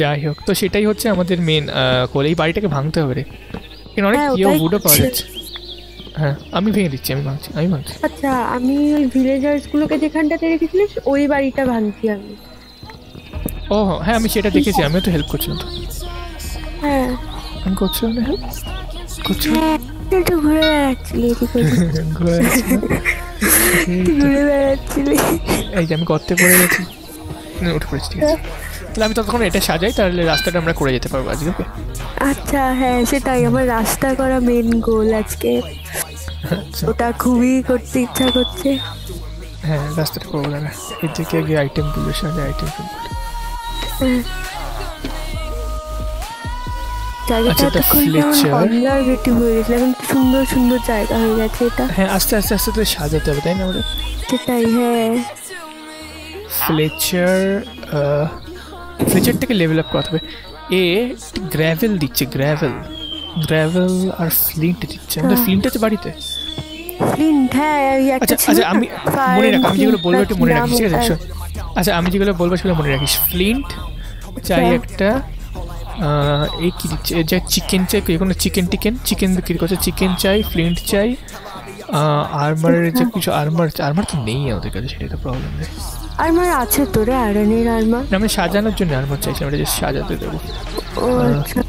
যাই হোক তো সেটাই হচ্ছে আমাদের মেন এই বাড়িটাকে ভাঙতে হবে রে। এখানে অনেক হ্যাঁ, ইয়ে উডও পাওয়া যাচ্ছে। হ্যাঁ আমি ভেঙে দিচ্ছি আমি ভাঙছি আমি ভাঙছি। আচ্ছা আমি ওই ভিলেজার্স গুলোকে যেখানটাতে রেখেছিলিস ওই বাড়িটা ভাঙছি আমি। ও হ্যাঁ আমি সেটা দেখেছি আমিও তো হেল্প করছিলাম তো। হ্যাঁ। আমি করছিলাম না হেল্প করছি হ্যাঁ একটু ঘুরে বেড়াচ্ছিলি ঘুরে ঘুরে বেড়াচ্ছিলি। এই যে আমি গর্তে পড়ে গেছি। উঠে পড়েছি ঠিক আছে। তাহলে আমি ততক্ষণ এটা সাজাই তাহলে রাস্তাটা আমরা করে যেতে পারব আজকে আচ্ছা হ্যাঁ সেটাই আমার রাস্তা করা মেন গোল আজকে। আচ্ছা। ওটা খুবই করতে ইচ্ছা করছে। হ্যাঁ রাস্তাটা করব দাঁড়া। এর থেকে আগে আইটেমগুলো সাজাই আইটেমগুলো জায়গাটা আচ্ছা, Fletcher। হয়ে গেছিল এখন সুন্দর সুন্দর জায়গা হয়ে গেছে এটা। হ্যাঁ আস্তে আস্তে আস্তে তো সাজাতে হবে তাই না আমাদের? সেটাই হ্যাঁ। ফ্লেচার ফ্লেচারটাকে লেভেল আপ করাতে হবে। এ গ্র্যাভেল দিচ্ছে গ্র্যাভেল গ্র্যাভেল আর ফ্লিন্ট দিচ্ছে। আমাদের হ্যাঁ। ফ্লিন্ট আছে বাড়িতে? ফ্লিন্ট হ্যাঁ আচ্ছা আচ্ছা আমি মনে রাখ আমি যেগুলো বলব একটু মনে রাখিস ঠিক আছে? আচ্ছা আমি যেগুলো বলব সেগুলো মনে রাখিস। ফ্লিন্ট চাই আচ্ছা। একটা এই কি দিচ্ছে? যে চিকেন চাই কোনো চিকেন টিকেন? চিকেন বিক্রি করছে। চিকেন চাই ফ্লিন্ট চাই আর্মারের যে। কিছু আর্মার আর্মার তো নেই আমাদের কাছে সেটাই তো প্রবলেম নেই। আরমার আছে তোরে রে আয়রনের আরমার আমি সাজানোর জন্য আর্মার চাইছিলাম এটা just সাজাতে দেবো। ও আচ্ছা।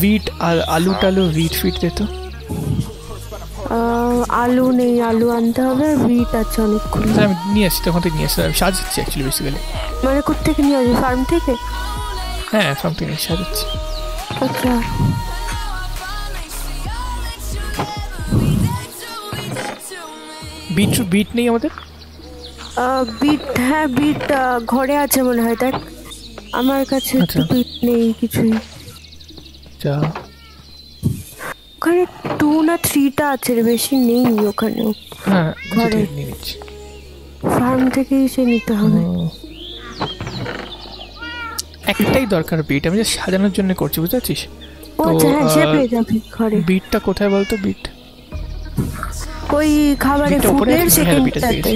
উইট আর আলু টালু উইট ফিট দিত আলু নেই আলু আনতে হবে বিট আছে অনেকগুলো। আমি নিয়ে আসছি তখন থেকে নিয়ে আসছি আমি সাজাচ্ছি অ্যাকচুয়ালি বেসিক্যালি মানে কোথেকে নিয়ে আসবে ফার্ম থেকে? হ্যাঁ ফার্ম থেকে সাজাচ্ছি। আচ্ছা। বিট বিট নেই আমাদের? বিট হ্যাঁ বিট ঘরে আছে মনে হয় দেখ। আমার কাছে তো আচ্ছা। বিট নেই কিছুই। যা ওখানে টু না থ্রিটা আছে রে বেশি নেই ওখানে। হ্যাঁ ঘরে। ফার্ম থেকেই সে নিতে হবে। একটাই দরকার বিট আমি সাজানোর জন্য করছি বুঝতে পারছিস তো, আচ্ছা হ্যাঁ বিটটা কোথায় বলতো বিট? ওই খাবারে বিটটা ফুডের সেকেন্ডটাতে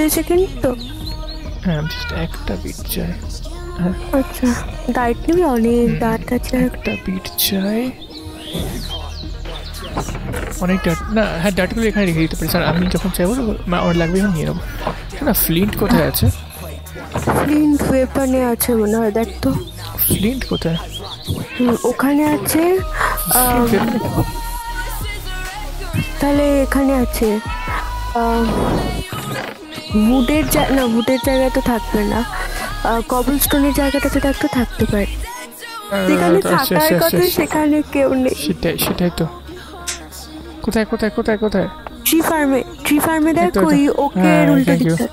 পেয়েছি। ফুডের সেকেন্ড তো? হ্যাঁ একটা বিট চাই। হ্যাঁ। আচ্ছা ডায়েট নিবি অনেক। ডায়েট আছে? একটা বিট চাই। অনেক ডাট না হ্যাঁ ডাটগুলো এখানে রেখে দিতে পারিস আর আমি যখন চাইব আমার লাগবে এখন নিয়ে নেব। না ফ্লিন্ট কোথায় আছে? ফ্লিন্ট ওয়েপনে আছে মনে হয় দেখ তো। ফ্লিন্ট কোথায়? ওখানে আছে তাহলে এখানে আছে উডের না উডের জায়গায় তো থাকবে না। কবল স্টোনের জায়গাটা সেটা একটু থাকতে পারে। যেখানে আচ্ছা, থাকার আচ্ছা, কথা আচ্ছা, সেখানে কেউ নেই। সেটাই সেটাই তো। কোথায় কোথায় কোথায় কোথায়? ট্রি ফার্মে ট্রি ফার্মে দেখ ওকে হ্যাঁ, উল্টো হ্যাঁ।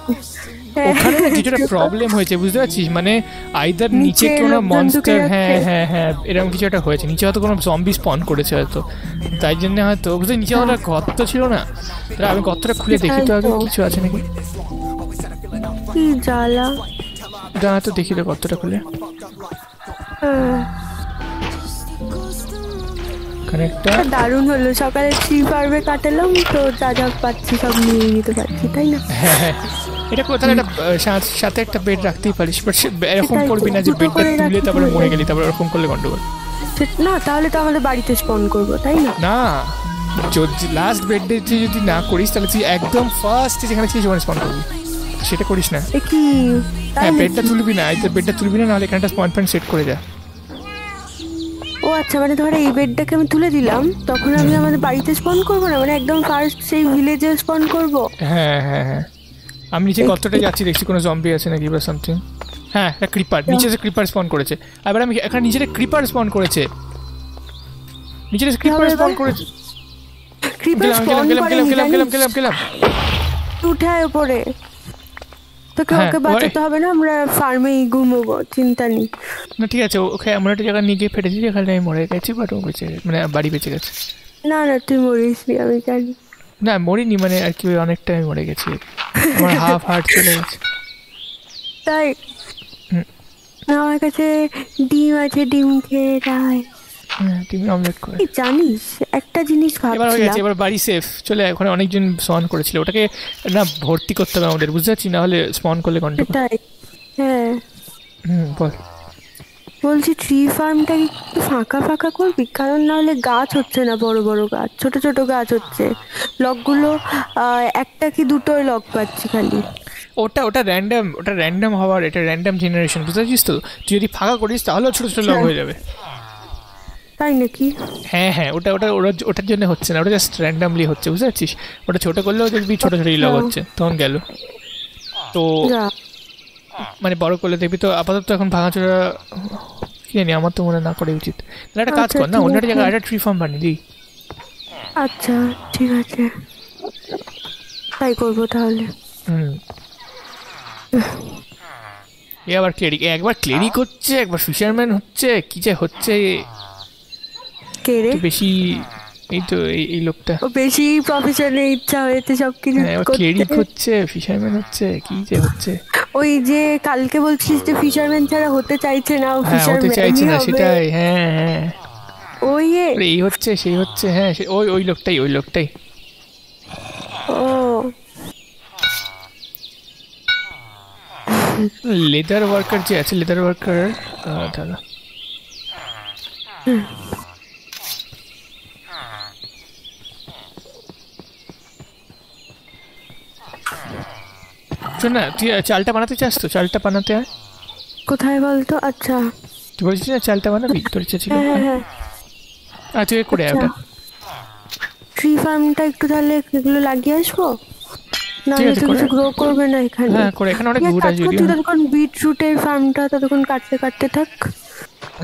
ওখানে না কিছুটা প্রবলেম হয়েছে বুঝতে পারছিস? মানে আইদার নিচে কোনো লোকজন মনস্টার হ্যাঁ হ্যাঁ হ্যাঁ এরকম কিছু একটা হয়েছে। নিচে হয়তো কোনো জম্বি স্পন করেছে হয়তো। তাই জন্য হয়তো বুঝলি? নিচে হ্যাঁ। হয়তো গর্ত ছিল না। তাহলে আমি গর্তটা খুলে দেখি তো আগে কিছু আছে নাকি? কি জ্বালা। দাঁড়া তো দেখি তো গর্তটা খুলে। হ্যাঁ। একটা দারুণ হলো। সকালে ট্রি ফার্মে কাটালাম তো যা যা পাচ্ছি সব নিয়ে নিতে পারছি তাই না? হ্যাঁ হ্যাঁ। এটা একটা সাথে একটা বেড রাখতেই পারিস বাট এরকম করবি না যে বেডটা তুলে তারপরে মরে গেলি তারপরে এরকম করলে গন্ডগোল। না তাহলে তো আমাদের বাড়িতে স্পন করব তাই না? না লাস্ট বেডে যদি না করিস তাহলে তুই একদম ফার্স্ট যেখানে ছিলিস ওখানে স্পন করবি। সেটা করিস না। কি? হ্যাঁ বেডটা তুলবি না এই বেডটা তুলবি না নাহলে এখানটা স্পয়েন্ট পয়েন্ট সেট করে যা। ও আচ্ছা মানে ধরো এই বেডটাকে আমি তুলে দিলাম তখন আমি আমাদের বাড়িতে স্পন করব না? মানে একদম ফার্স্ট সেই ভিলেজে স্পন করব? হ্যাঁ হ্যাঁ হ্যাঁ। আমি নিচে কতটা যাচ্ছি দেখছি কোনো জম্বি আছে নাকি বা সামথিং হ্যাঁ একটা ক্রিপার নিচে যে ক্রিপার স্পন করেছে। এবার আমি এখানে নিচে ক্রিপার স্পন করেছে। নিচে ক্রিপার হবে স্পন করেছে। ক্রিপার গেলাম গেলাম গেলাম গেলাম গেলাম গেলাম গেলাম। উঠায় হ্যাঁ, ওকে ওই- বাঁচাতে হবে না আমরা ফার্মেই ঘুমোবো চিন্তা নেই। না ঠিক আছে ওকে এমন একটা জায়গায় নিয়ে গিয়ে ফেটেছি যেখানে আমি মরে গেছি বাট ও বেঁচে মানে বাড়ি বেঁচে গেছে। না না তুই মরিস আমি জানি। না মরিনি মানে আর কি ওই অনেকটা আমি মরে গেছি। আমার হাফ হার্ট চলে গেছে। তাই? আমার কাছে ডিম আছে ডিম খেয়ে হ্যাঁ তুমি অমলেট করে জানিস একটা জিনিস এবার হয়ে গেছে এবার বাড়ি সেফ চলে ওখানে অনেকজন স্পন করেছিল। ওটাকে না ভর্তি করতে হবে আমাদের বুঝতে পারছি না হলে স্পন করলে কন্ট্রোল হ্যাঁ। বল। বলছি ট্রি ফার্মটা একটু ফাঁকা ফাঁকা করবি? কারণ না হলে গাছ হচ্ছে না বড় বড় গাছ ছোট ছোট গাছ হচ্ছে। লকগুলো একটা কি দুটোই লক পাচ্ছি খালি। ওটা ওটা র্যান্ডম ওটা র্যান্ডম হওয়ার এটা র্যান্ডম জেনারেশন বুঝতে পারছিস তো? তুই যদি ফাঁকা করিস তাহলেও ছোটো ছোটো লক হয়ে। যাবে। তাই নাকি? হ্যাঁ হ্যাঁ ওটা ওটা ওরা ওটার জন্য হচ্ছে না ওটা জাস্ট র্যান্ডামলি হচ্ছে বুঝতে পারছিস ওটা ছোটো করলেও দেখবি ছোটো ছোটোই লক হচ্ছে তখন গেল। তো মানে বড় করলে দেখবি তো আপাতত এখন ভাঙাচোরা কি জানি আমার তো মনে না করে উচিত। তাহলে একটা কাজ আচ্ছা, কর না অন্য একটা জায়গায় একটা ট্রি ফার্ম বানিয়ে দিই। আচ্ছা ঠিক আছে। তাই করব তাহলে। হুম। এ আবার ক্লেরিক একবার ক্লেরিক হচ্ছে একবার ফিশারম্যান হচ্ছে কি যে হচ্ছে? কে রে? বেশি এই তো এই লোকটা। ও বেশি প্রফেশনে ইচ্ছা হয়েছে সব কিছু ক্লেরিক হচ্ছে ফিশারম্যান হচ্ছে কি যে হচ্ছে? ওই যে কালকে বলছিস যে ফিশারম্যান ছাড়া হতে চাইছে না হ্যাঁ হতে চাইছে না সেটাই হ্যাঁ হ্যাঁ। ওই আরে এই হচ্ছে সেই হচ্ছে হ্যাঁ ওই ওই লোকটাই ওই লোকটাই। ও। লেদার ওয়ার্কার যে আছে লেদার ওয়ার্কার দাদা। শোন না তুই চালটা বানাতে চাস তো? চালটা বানাতে হয় কোথায় বলতো? আচ্ছা। তুই বলছিস না চালটা বানাবি? তোর ইচ্ছা ছিল? হ্যাঁ হ্যাঁ। তুই করে ওটা। ট্রি ফার্মটা একটু তাহলে এগুলো লাগিয়ে আসব? না তো কিছু করে। গ্রো করবে না এখানে। হ্যাঁ করে এখানে অনেক গুড় আছে করছি ততক্ষণ বিটরুটের ফার্মটা ততক্ষণ কাটতে কাটতে থাক।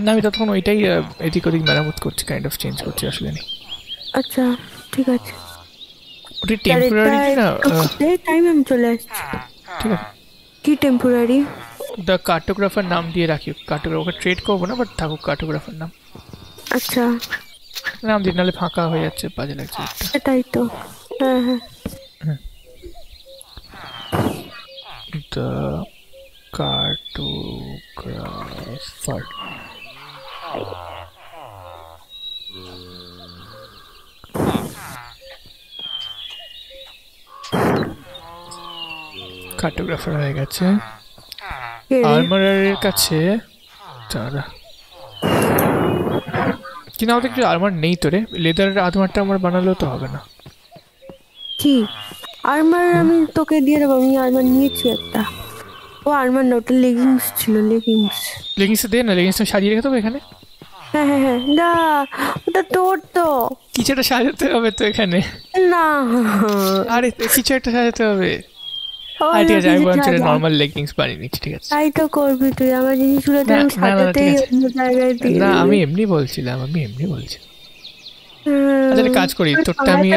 না আমি ততক্ষণ ওইটাই এদিক ওদিক মেরামত করছি কাইন্ড অফ চেঞ্জ করছি আসলে নেই। আচ্ছা ঠিক আছে। ওটি টেম্পোরারি না টাইম আমি চলে আসছি। ঠিক আছে কি টেম্পোরারি দ্য কার্টোগ্রাফার নাম দিয়ে রাখি কার্টোগ্রাফ ওকে ট্রেড করব না বাট থাকুক কার্টোগ্রাফার নাম আচ্ছা নাম দিন নাহলে ফাঁকা হয়ে যাচ্ছে বাজে লাগছে একটা সেটাই তো হ্যাঁ হ্যাঁ দ্য কার্টোগ্রাফার কার্টোগ্রাফার হয়ে গেছে। কে রে? আর্মারের কাছে। দাঁড়া। কিন্তু আমাদের কিছু আর্মার নেই তো রে লেদারের আর্মারটা আমার বানালেও তো হবে না। কি আর্মার আমি তোকে দিয়ে দেবো। আমি আর্মার নিয়েছি একটা। ও আর্মার না ওটা লেগিংস ছিল লেগিংস লেগিংসটা দে না লেগিংসটা সাজিয়ে রেখে দেবো এখানে? হ্যাঁ হ্যাঁ হ্যাঁ। না ওটা তোর তো। কিছু একটা সাজাতে হবে তো এখানে। না। আরে কিছু একটা সাজাতে হবে। আরে ঠিক আছে আমি নর্মাল লেগিংস বানিয়ে নিচ্ছি ঠিক আছে। তাই তো করবি তুই আমার জিনিসগুলো তো না, আমি না, না, না, সাজাতেই অন্য জায়গায় দিয়ে না আমি এমনি বলছিলাম আমি এমনি আচ্ছা কাজ করি তোরটা আমি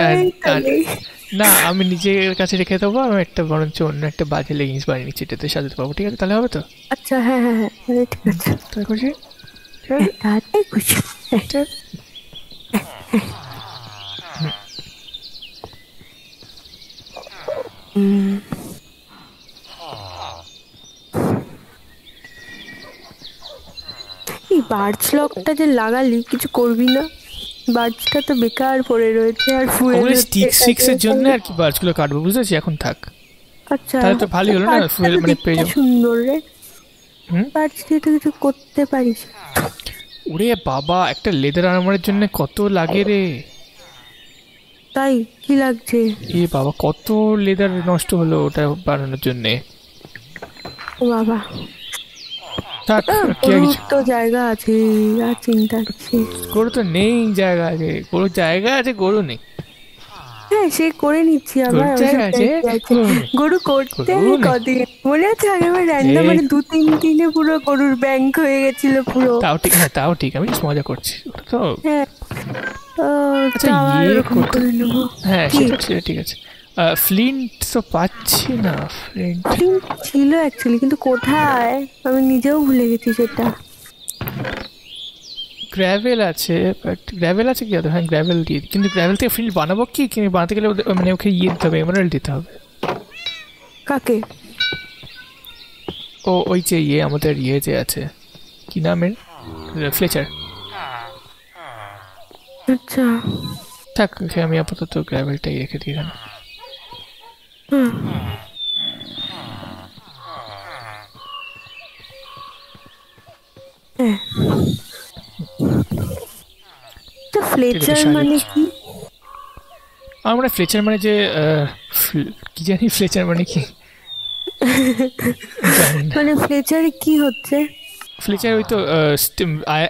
না আমি নিজের কাছে রেখে দেবো আমি একটা বরঞ্চ অন্য একটা বাজে লেগিংস বানিয়ে নিচ্ছি এটাতে সাজাতে পারব ঠিক আছে? তাহলে হবে তো? আচ্ছা হ্যাঁ হ্যাঁ হ্যাঁ ঠিক আছে। তাহলে খুশি? ঠিক খুশি। হুম। এই বার্চ লকটা যে লাগালি কিছু করবি না? বার্চটা তো বেকার পড়ে রয়েছে আর ফুয়েল ওগুলো স্টিক সিক্সের জন্য আর কি বার্চগুলো কাটবো বুঝেছি? এখন থাক। আচ্ছা তাহলে তো ভালোই হলো না, তো মানে পেয়ে যাব। সুন্দর রে। হুম? বার্চ দিয়ে তো কিছু করতে পারিস। ওরে বাবা একটা লেদার আর্মারের জন্য কত লাগে রে। তাই? কি লাগছে? এ বাবা কত লেদার নষ্ট হলো ওটা বানানোর জন্যে। ও বাবা। থাক আহ, কি আর গরুর কিছু তো জায়গা আছে আর চিন্তা গরু তো নেই জায়গা আছে গরু জায়গা আছে গরু নেই হ্যাঁ সে করে নিচ্ছি আবার গরুর জায়গা ওসব আছে? জায়গা আছে। হুম। গরু করতে গরু আমি নেই। কদিন মনে আছে র্যান্ডম এই। মানে দু তিন দিনে পুরো গরুর ব্যাংক হয়ে গেছিল পুরো তাও ঠিক হ্যাঁ তাও ঠিক আমি মজা করছি তো হ্যাঁ আচ্ছা, ইয়ে হ্যাঁ সেটা ঠিক আছে ফ্লিন্ট তো পাচ্ছি না ফ্লিন্ট ছিল অ্যাকচুয়ালি কিন্তু কোথায়? আমি নিজেও ভুলে গেছি সেটা। গ্র্যাভেল আছে বাট গ্র্যাভেল আছে কি আদৌ? হ্যাঁ গ্র্যাভেল দিয়ে কিন্তু গ্র্যাভেল থেকে ফিল্ড বানাবো কি? কিন্তু বানাতে গেলে মানে ওকে ইয়ে দিতে হবে এমারেল দিতে হবে। কাকে? ও ওই যে ইয়ে আমাদের ইয়ে যে আছে। কি নামের ফ্লেচার আচ্ছা। থাক আমি আপাতত গ্র্যাভেলটাই রেখে হ্যাঁ তো ফ্লেচার। মানে কি? আমরা ফ্লেচার মানে যে কি জানি ফ্লেচার মানে কি? না। মানে ফ্লেচারে কি হচ্ছে? ফ্লেচার ওই তো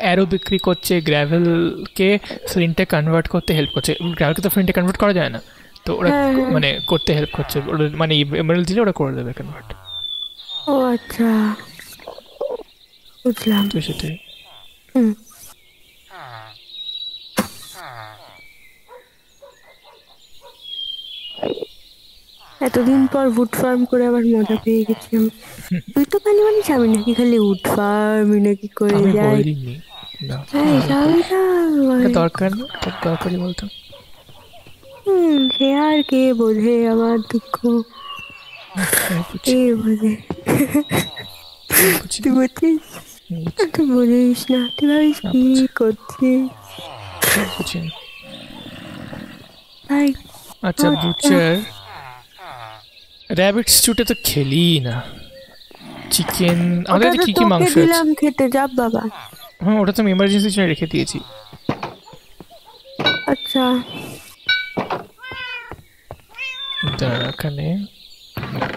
অ্যারো বিক্রি করছে গ্র্যাভেলকে ফ্লিন্টে কনভার্ট করতে হেল্প করছে। গ্র্যাভেলকে তো ফ্লিন্টে কনভার্ট করা যায় না। তো ওরা হ্যাঁ। মানে করতে হেল্প করছে। মানে এমএল দিলে ওরা করে দেবে কনভার্ট ও আচ্ছা। বুঝলাম। তো সেটাই। হুম। এতদিন পর উড ফার্ম করে আবার মজা পেয়ে গেছি আমি। তুই তো খালি মানিস আমি নাকি খালি উড ফার্ম নাকি করে আমি যাই। না। হ্যাঁ যাবি দরকার না দরকারই বলতাম সে আর কে বোঝে আমার দুঃখ? কে বোঝে? তুই বুঝছিস তুই বুঝিস না তুই ভাবিস কি করছিস? না। তাই আচ্ছা। বুচার র্যাবিট স্টুটে তো খেলি না। চিকেন আমাদের কি কি মাংস দিলাম খেতে যাব বাবা। হ্যাঁ ওটা তো আমি এমার্জেন্সি জন্য রেখে দিয়েছি। আচ্ছা। দাঁড়া, এখানে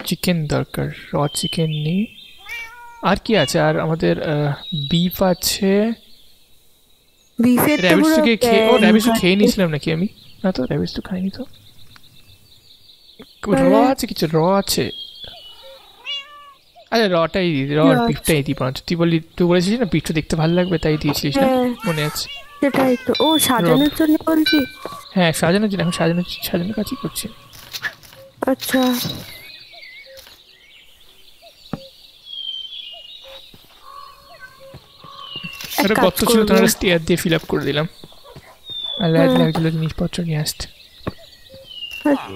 চিকেন দরকার র চিকেন নেই। আর কি আছে? আর আমাদের বিফ আছে। বিফের তো খেয়ে ও নিয়েছিলাম নাকি আমি? না তো র্যাবিটস তো খাইনি তো। র আছে কিছু? র আছে। আরে রটাই দিই র বিফটাই দিই বরঞ্চ তুই বললি তুই বলেছিস না বিফটা দেখতে ভালো লাগবে তাই দিয়েছিলিস না? হ্যাঁ। মনে আছে। সেটাই তো। ও সাজানোর জন্য বলছি হ্যাঁ সাজানোর জন্য এখন সাজানোর সাজানোর কাজই করছি। আচ্ছা। একটা গর্ত ছিল। তোমার স্টেয়ার দিয়ে ফিল আপ করে দিলাম। আর হ্যাঁ। লাগছিল জিনিসপত্র নিয়ে আসতে আচ্ছা,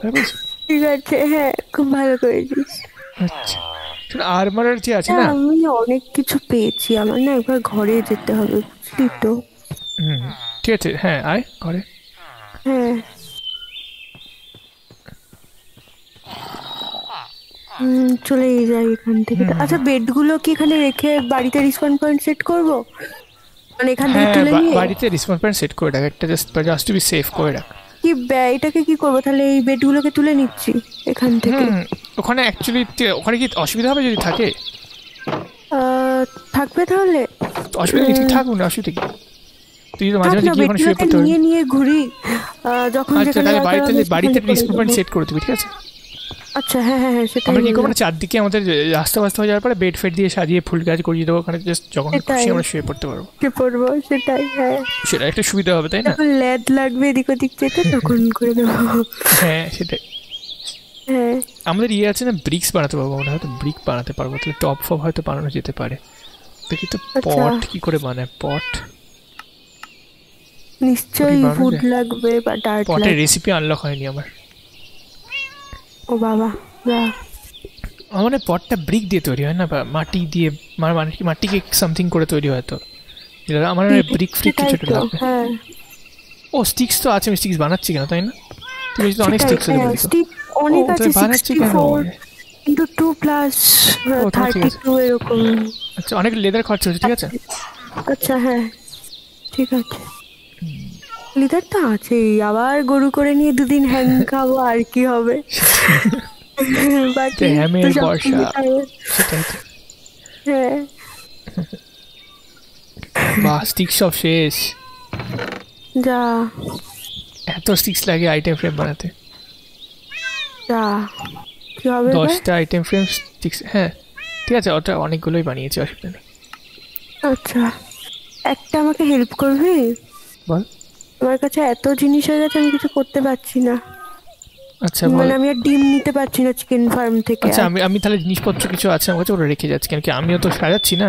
ভালো বলছো? ঠিক আছে হ্যাঁ খুব ভালো করেছিস। আচ্ছা। আরমারের যে আছে না? আমি অনেক কিছু পেয়েছি। আমার না একবার ঘরে যেতে হবে বুঝলি তো। হুম ঠিক আছে হ্যাঁ আয় ঘরে। হ্যাঁ। হুম চলে যাই এখান থেকে। আচ্ছা বেডগুলো কি এখানে রেখে বাড়িতে রিসপন্ড পয়েন্ট সেট করব? মানে এখান থেকে হ্যাঁ তুলে নিয়ে? বাড়িতে রিসপন্স পয়েন্ট সেট করে রাখ। একটা just just to be safe করে রাখ। কি এটাকে কি করব? তাহলে এই বেডগুলোকে তুলে নিচ্ছি এখান থেকে। ওখানে অ্যাকচুয়ালি ওখানে কি অসুবিধা হবে যদি থাকে? থাকবে তাহলে? অসুবিধা কিছু থাকুন অসুবিধা কি? তুই তো মাঝে মাঝে কি ওখানে শুয়ে পড়তে নিয়ে নিয়ে ঘুরি। যখন আচ্ছা যেখানে বাড়িতে বাড়িতে। সেট করে দিবি ঠিক আছে? আচ্ছা হ্যাঁ হ্যাঁ হ্যাঁ সেটাই আমরা কি করব চারদিকে আমাদের রাস্তা বাস্তা হয়ে যাওয়ার পরে বেড ফেড দিয়ে সাজিয়ে ফুল গাছ করিয়ে দেবো ওখানে জাস্ট যখন খুশি আমরা শুয়ে পড়তে পারব। কি পড়ব সেটাই হ্যাঁ। সেটা একটা সুবিধা হবে তাই না? যখন ল্যাদ লাগবে এদিক ওদিক যেতে তখন করে দেবো। হ্যাঁ সেটাই। হ্যাঁ। আমাদের ইয়ে আছে না ব্রিক্স বানাতে পারব আমরা হয়তো ব্রিক বানাতে পারব তাহলে টপ ফপ হয়তো বানানো যেতে পারে। দেখি তো আচ্ছা। পট কি করে বানায়? পট নিশ্চয়ই ফুড লাগবে বা ডার্ট পটের রেসিপি আনলক হয়নি আমার। ও বাবা যা। আমার পটটা ব্রিক দিয়ে তৈরি হয় না মাটি দিয়ে মানে কি মাটিকে সামথিং করে তৈরি হয় তো। আমার ব্রিক ফ্রিক কিছু হ্যাঁ। ও স্টিক্স তো আছে আমি স্টিক্স বানাচ্ছি কেন তাই না? তুমি যদি অনেক স্টিক্স হ্যাঁ, তো অনেক আছে বানাচ্ছি কেন? কিন্তু টু প্লাস থার্টি টু এরকম। আচ্ছা অনেক লেদার খরচা হচ্ছে ঠিক আছে? আচ্ছা হ্যাঁ ঠিক আছে। লিটার তো আছেই আবার গরু করে নিয়ে দুদিন হ্যাং খাব আর কি হবে? বাকি সব বর্ষা। সেটাই তো হ্যাঁ বাহ স্টিক্স সব শেষ যা এত স্টিক্স লাগে আইটেম ফ্রেম বানাতে যা কি হবে? দশটা আইটেম ফ্রেম স্টিক্স হ্যাঁ ঠিক আছে ওটা অনেকগুলোই বানিয়েছি অসুবিধা নেই। আচ্ছা। একটা আমাকে হেল্প করবি? বল। আমার কাছে এত জিনিস হয়ে গেছে আমি কিছু করতে পারছি না। আচ্ছা বল। মানে আমি আর ডিম নিতে পারছি না চিকেন ফার্ম থেকে। আচ্ছা আমি আমি তাহলে জিনিসপত্র কিছু আছে আমার কাছে ওটা রেখে যাচ্ছি কেন কি আমিও তো সাজাচ্ছি না?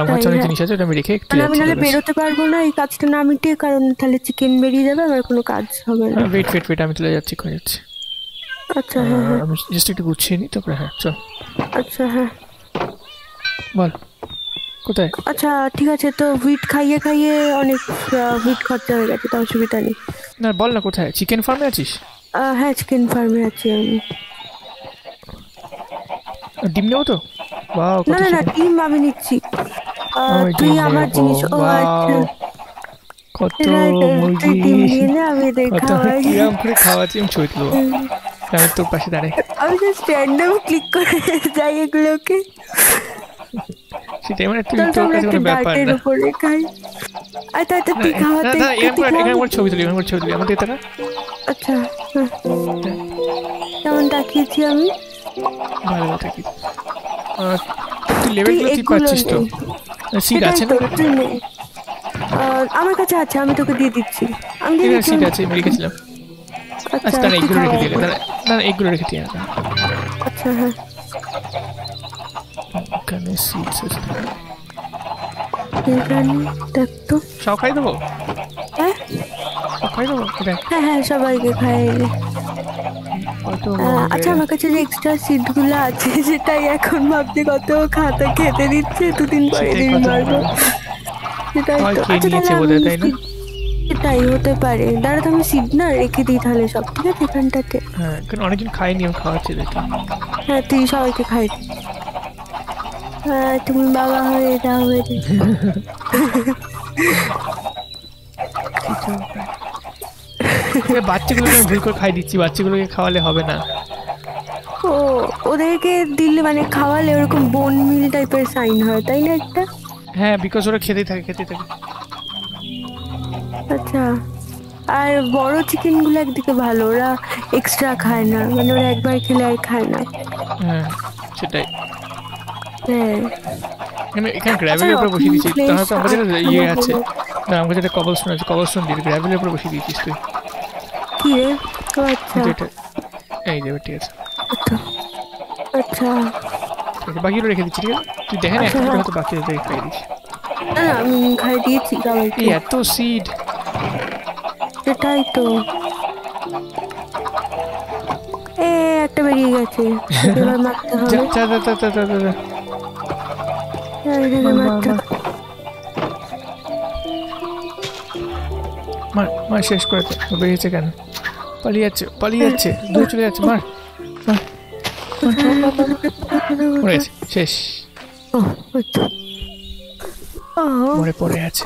আমার কাছে অনেক। জিনিস আছে ওটা আমি রেখে একটু মানে আমি নাহলে বেরোতে পারব না এই কাজটা না মিটিয়ে কারণ তাহলে চিকেন বেরিয়ে যাবে আমার কোনো কাজ হবে না। ওয়েট ওয়েট ওয়েট আমি চলে যাচ্ছি করে যাচ্ছি। আচ্ছা হ্যাঁ হ্যাঁ। আমি জাস্ট একটু গুছিয়ে নিই তারপরে হ্যাঁ চল। আচ্ছা হ্যাঁ। বল কোথায়? আচ্ছা ঠিক আছে তো হুইট খাইয়ে খাইয়ে অনেক হুইট খরচা হয়ে গেছে তো অসুবিধা নেই। না বল না কোথায়? চিকেন ফার্মে আছিস? হ্যাঁ চিকেন ফার্মে আছি আমি। ডিম নেব তো? না না না। ডিম আমি নিচ্ছি। তুই আমার জিনিস ও আচ্ছা। কত মুরগি। ডিম নিয়ে নে আমি এদের কত করে খাওয়াচ্ছি আমি ছবি তুলবো। আমি তোর পাশে দাঁড়াই। আমি জাস্ট র্যান্ডম ক্লিক করে যাই এগুলোকে। সেটাই মানে তুই তোর কাছে কোনো ব্যাপার না উপরে খাই তুই খাওয়াতে না এরকম করে এখানে আমার ছবি তুলি এরকম করে ছবি তুলি আমার দিতে না আচ্ছা। কেমন তাকিয়েছি আমি ভালো কথা তুই লেভেলগুলো ঠিক পাচ্ছিস তো সিট আছে তো, না আহ, আমার কাছে আছে আমি তোকে দিয়ে দিচ্ছি আমি দিয়ে দিচ্ছি সিট আছে আমি রেখেছিলাম আচ্ছা এগুলো রেখে খাওয়া। দিলে না না এগুলো রেখে দিয়ে আচ্ছা হ্যাঁ এখানে সিটস আছে এখানে দেখ। তো সব খাই দেবো হ্যাঁ সব খাই দেবো হ্যাঁ হ্যাঁ সবাইকে আহ, আচ্ছা আমার কাছে যে এক্সট্রা সিটগুলো আছে সেটাই এখন ভাবছি কত খাতা খেতে দিচ্ছে দুদিন পরে দিন মারবো। সেটাই তো। আচ্ছা তাহলে আমি সেটাই হতে পারে। দাঁড়া তো আমি সিট না রেখে দিই তাহলে সব ঠিক আছে এখানটাতে। হ্যাঁ অনেকজন খায়নি আমি খাওয়াচ্ছি দেখি। হ্যাঁ তুই সবাইকে খাই। হ্যাঁ তুমি বাবা হয়ে যাও এ, বাচ্চাগুলোকে ভুল করে খাই দিচ্ছি বাচ্চাগুলোকে খাওয়ালে হবে না। ও ওদেরকে দিলে মানে খাওয়ালে ওরকম বোন মিল টাইপের সাইন হয় তাই না একটা? হ্যাঁ বিকজ ওরা খেতেই থাকে খেতেই থাকে। আচ্ছা আর বড় চিকেনগুলো একদিকে ভালো ওরা এক্সট্রা খায় না মানে ওরা একবার খেলে আর খায় না। হ্যাঁ সেটাই। হ্যাঁ। এখানে গ্র্যাভেলের উপরে বসিয়ে দিয়েছি তাহলে তো আমাদের ইয়ে আছে। না আমাকে যেটা কবলস্টোন আছে কবলস্টোন দিয়ে গ্র্যাভেলের উপরে বসিয়ে দিয়েছিস তুই। কি রে? আচ্ছা। এই যে ঠিক আছে। আচ্ছা। আচ্ছা। বাকিগুলো রেখে দিচ্ছি ঠিক আছে? তুই দেখে না আচ্ছা, একটা হ্যাঁ। হয়তো বাকি রেখে খাই দিস না আমি খাই দিয়েছি এই এত সিড সেটাই তো। এ একটা বেরিয়ে গেছে। এবার মারতে হবে। যা যা যা যা যা। মার, মার, শেষ করে বেরিয়েছে কেন পালিয়ে যাচ্ছে পালিয়ে যাচ্ছে দূরে চলে যাচ্ছে মার মার শেষ। মরে পড়ে আছে।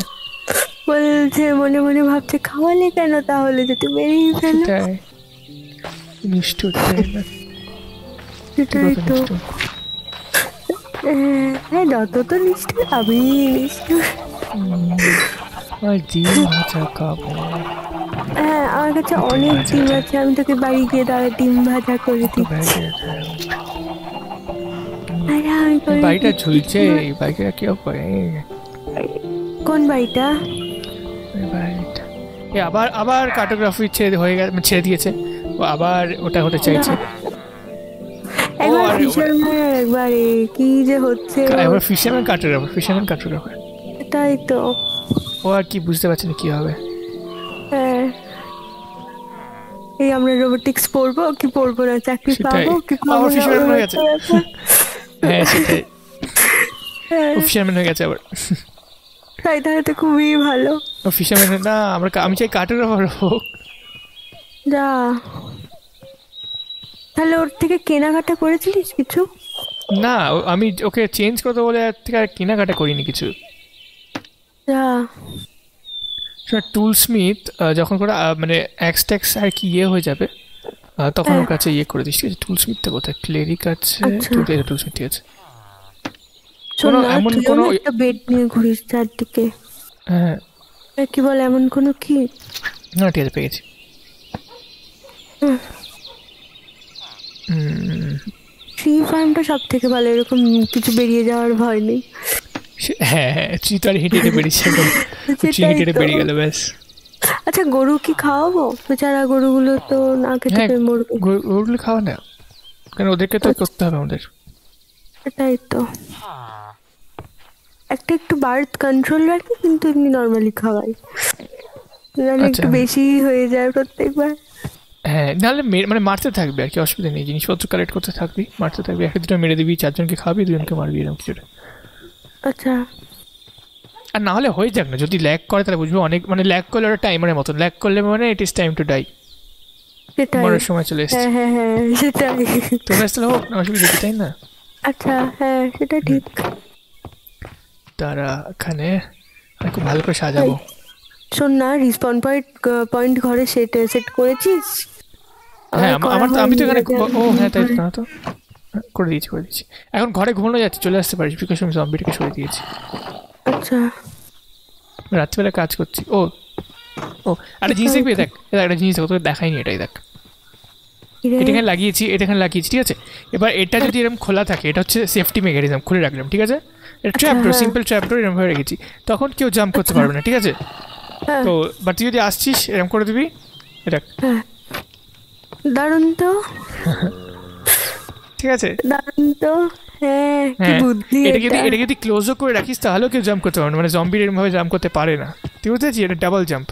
বলছে মনে মনে ভাবছে খাওয়ালে কেন তাহলে যদি বেরিয়ে ফেলো নিষ্ঠুর সেটাই। তো। হ্যাঁ, যত তো আমি নিষ্ঠুর আর ডিম ভাজা খাব। হ্যাঁ আমার কাছে অনেক ডিম আছে আমি তোকে বাড়ি গিয়ে দাঁড়া ডিম ভাজা করে দিচ্ছি। আরে আমি করে বাড়িটা ঝুলছে এই বাইকে কি করে কোন বাড়িটা? বাড়িটা। এ আবার আবার কার্টোগ্রাফি ছেড়ে হয়ে গেছে ছেড়ে দিয়েছে। ও আবার ওটা হতে চাইছে। একবার ফিশারম্যান একবারে কি যে হচ্ছে এবার ফিশারম্যান ফিশারম্যান তাই তো। ও আর কি বুঝতে পারছে না কি হবে। হ্যাঁ। এই আমরা রোবোটিক্স পড়ব কি পড়ব না চাকরি পাবো কি পাবো আমার না, fisherman ওরকম হয়ে গেছে। হ্যাঁ সেটাই। ফিশারম্যান হয়ে গেছে আবার। তাই তাহলে তো খুবই ভালো। ফিশারম্যান না আমরা আমি চাই কার্টোগ্রাফার হোক। যা। তাহলে ওর থেকে কেনাকাটা করেছিলিস কিছু? না ও- আমি ওকে চেঞ্জ করতে বলে আর থেকে আর কেনাকাটা করিনি কিছু। যা। টুল স্মিথ যখন করে আহ, মানে অ্যাক্স ট্যাক্স আর কি ইয়ে হয়ে যাবে আহ, তখন ওর কাছে ইয়ে করে দিস ঠিক আছে? টুল স্মিথটা কোথায়? ক্লেরিক আছে আচ্ছা। টুল স্মিথ ঠিক আছে। শোন কোনো না এমন তুইও কোনো- একটা বেড নিয়ে ঘুরিস চারদিকে। হ্যাঁ। এ, কি বলে এমন কোনো কি? না ঠিক আছে পেয়ে গেছি। হুম। হুম, ট্রি ফার্মটা সব থেকে ভালো এরকম কিছু বেরিয়ে যাওয়ার ভয় নেই। হ্যাঁ হ্যাঁ তো আর হেঁটে হেঁটে বেরিয়েছে চিনি সেটাই হেঁটে বেরিয়ে গেল ব্যাস। আচ্ছা গরু কি খাওয়াবো? বেচারা গরুগুলো তো না খেতে হ্যাঁ পেয়ে মরবে। গরু- গরুগুলো খাওয়া না। কারণ ওদেরকে তো করতে হবে আমাদের। সেটাই তো। একটা একটু বার্থ কন্ট্রোল রাখি কিন্তু এমনি নর্মালি খাওয়াই। আচ্ছা। একটু বেশি হয়ে যায় প্রত্যেকবার। হ্যাঁ নাহলে মানে মারতে থাকবে আর কি অসুবিধা নেই জিনিসপত্র কালেক্ট করতে থাকবি মারতে থাকবি একটা দুটো মেরে দিবি চারজনকে খাওয়াবি দুজনকে মারবি এরকম কিছুটা। আচ্ছা। আর না হলে হয়ে যাক না যদি ল্যাক করে তাহলে বুঝব অনেক মানে ল্যাক করলে ওটা টাইমারের মতন ল্যাক করলে মানে it is time to die মরার সময় চলে এসছে। হ্যাঁ হ্যাঁ হ্যাঁ তোমরা আসলে হোক না অসুবিধা কি তাই না? আচ্ছা হ্যাঁ সেটা ঠিক। তারা এখানে খুব ভালো করে সাজাবো। শোন না রিসপন পয়েন্ট পয়েন্ট ঘরে সেট সেট করেছিস? হ্যাঁ আমার আমি তো এখানে ও হ্যাঁ তাই না তো। করে দিয়েছি করে দিয়েছি। এখন ঘরে ঘুমানো যাচ্ছে চলে আসতে পারিস বিকজ আমি জম্বিটাকে সরে দিয়েছি। আচ্ছা। রাত্রিবেলা কাজ করছি। ও ও একটা জিনিস দেখবি দেখ একটা জিনিস দেখো তোকে দেখাইনি এটাই দেখ। কিরে? এটা এখানে লাগিয়েছি এটা এখানে লাগিয়েছি ঠিক আছে? এবার এটা যদি এরকম খোলা থাকে এটা হচ্ছে সেফটি মেকানিজম খুলে রাখলাম ঠিক আছে? এটা ট্র্যাপ ডোর হ্যাঁ। সিম্পল ট্র্যাপ ডোর এরকমভাবে রেখেছি। তখন কেউ জাম্প করতে পারবে না ঠিক আছে? তো বাট তুই যদি আসছিস এরকম করে দিবি। এটা। হ্যাঁ দারুণ তো। ঠিক আছে। দারুণ তো। হ্যাঁ কি হ্যাঁ। বুদ্ধি এটা যদি এটা। এটা যদি ক্লোজও করে রাখিস তাহলেও কেউ জাম্প করতে পারবে মানে জম্বির জাম্প করতে পারে না। তুই বুঝতে পারছিস এটা ডাবল জাম্প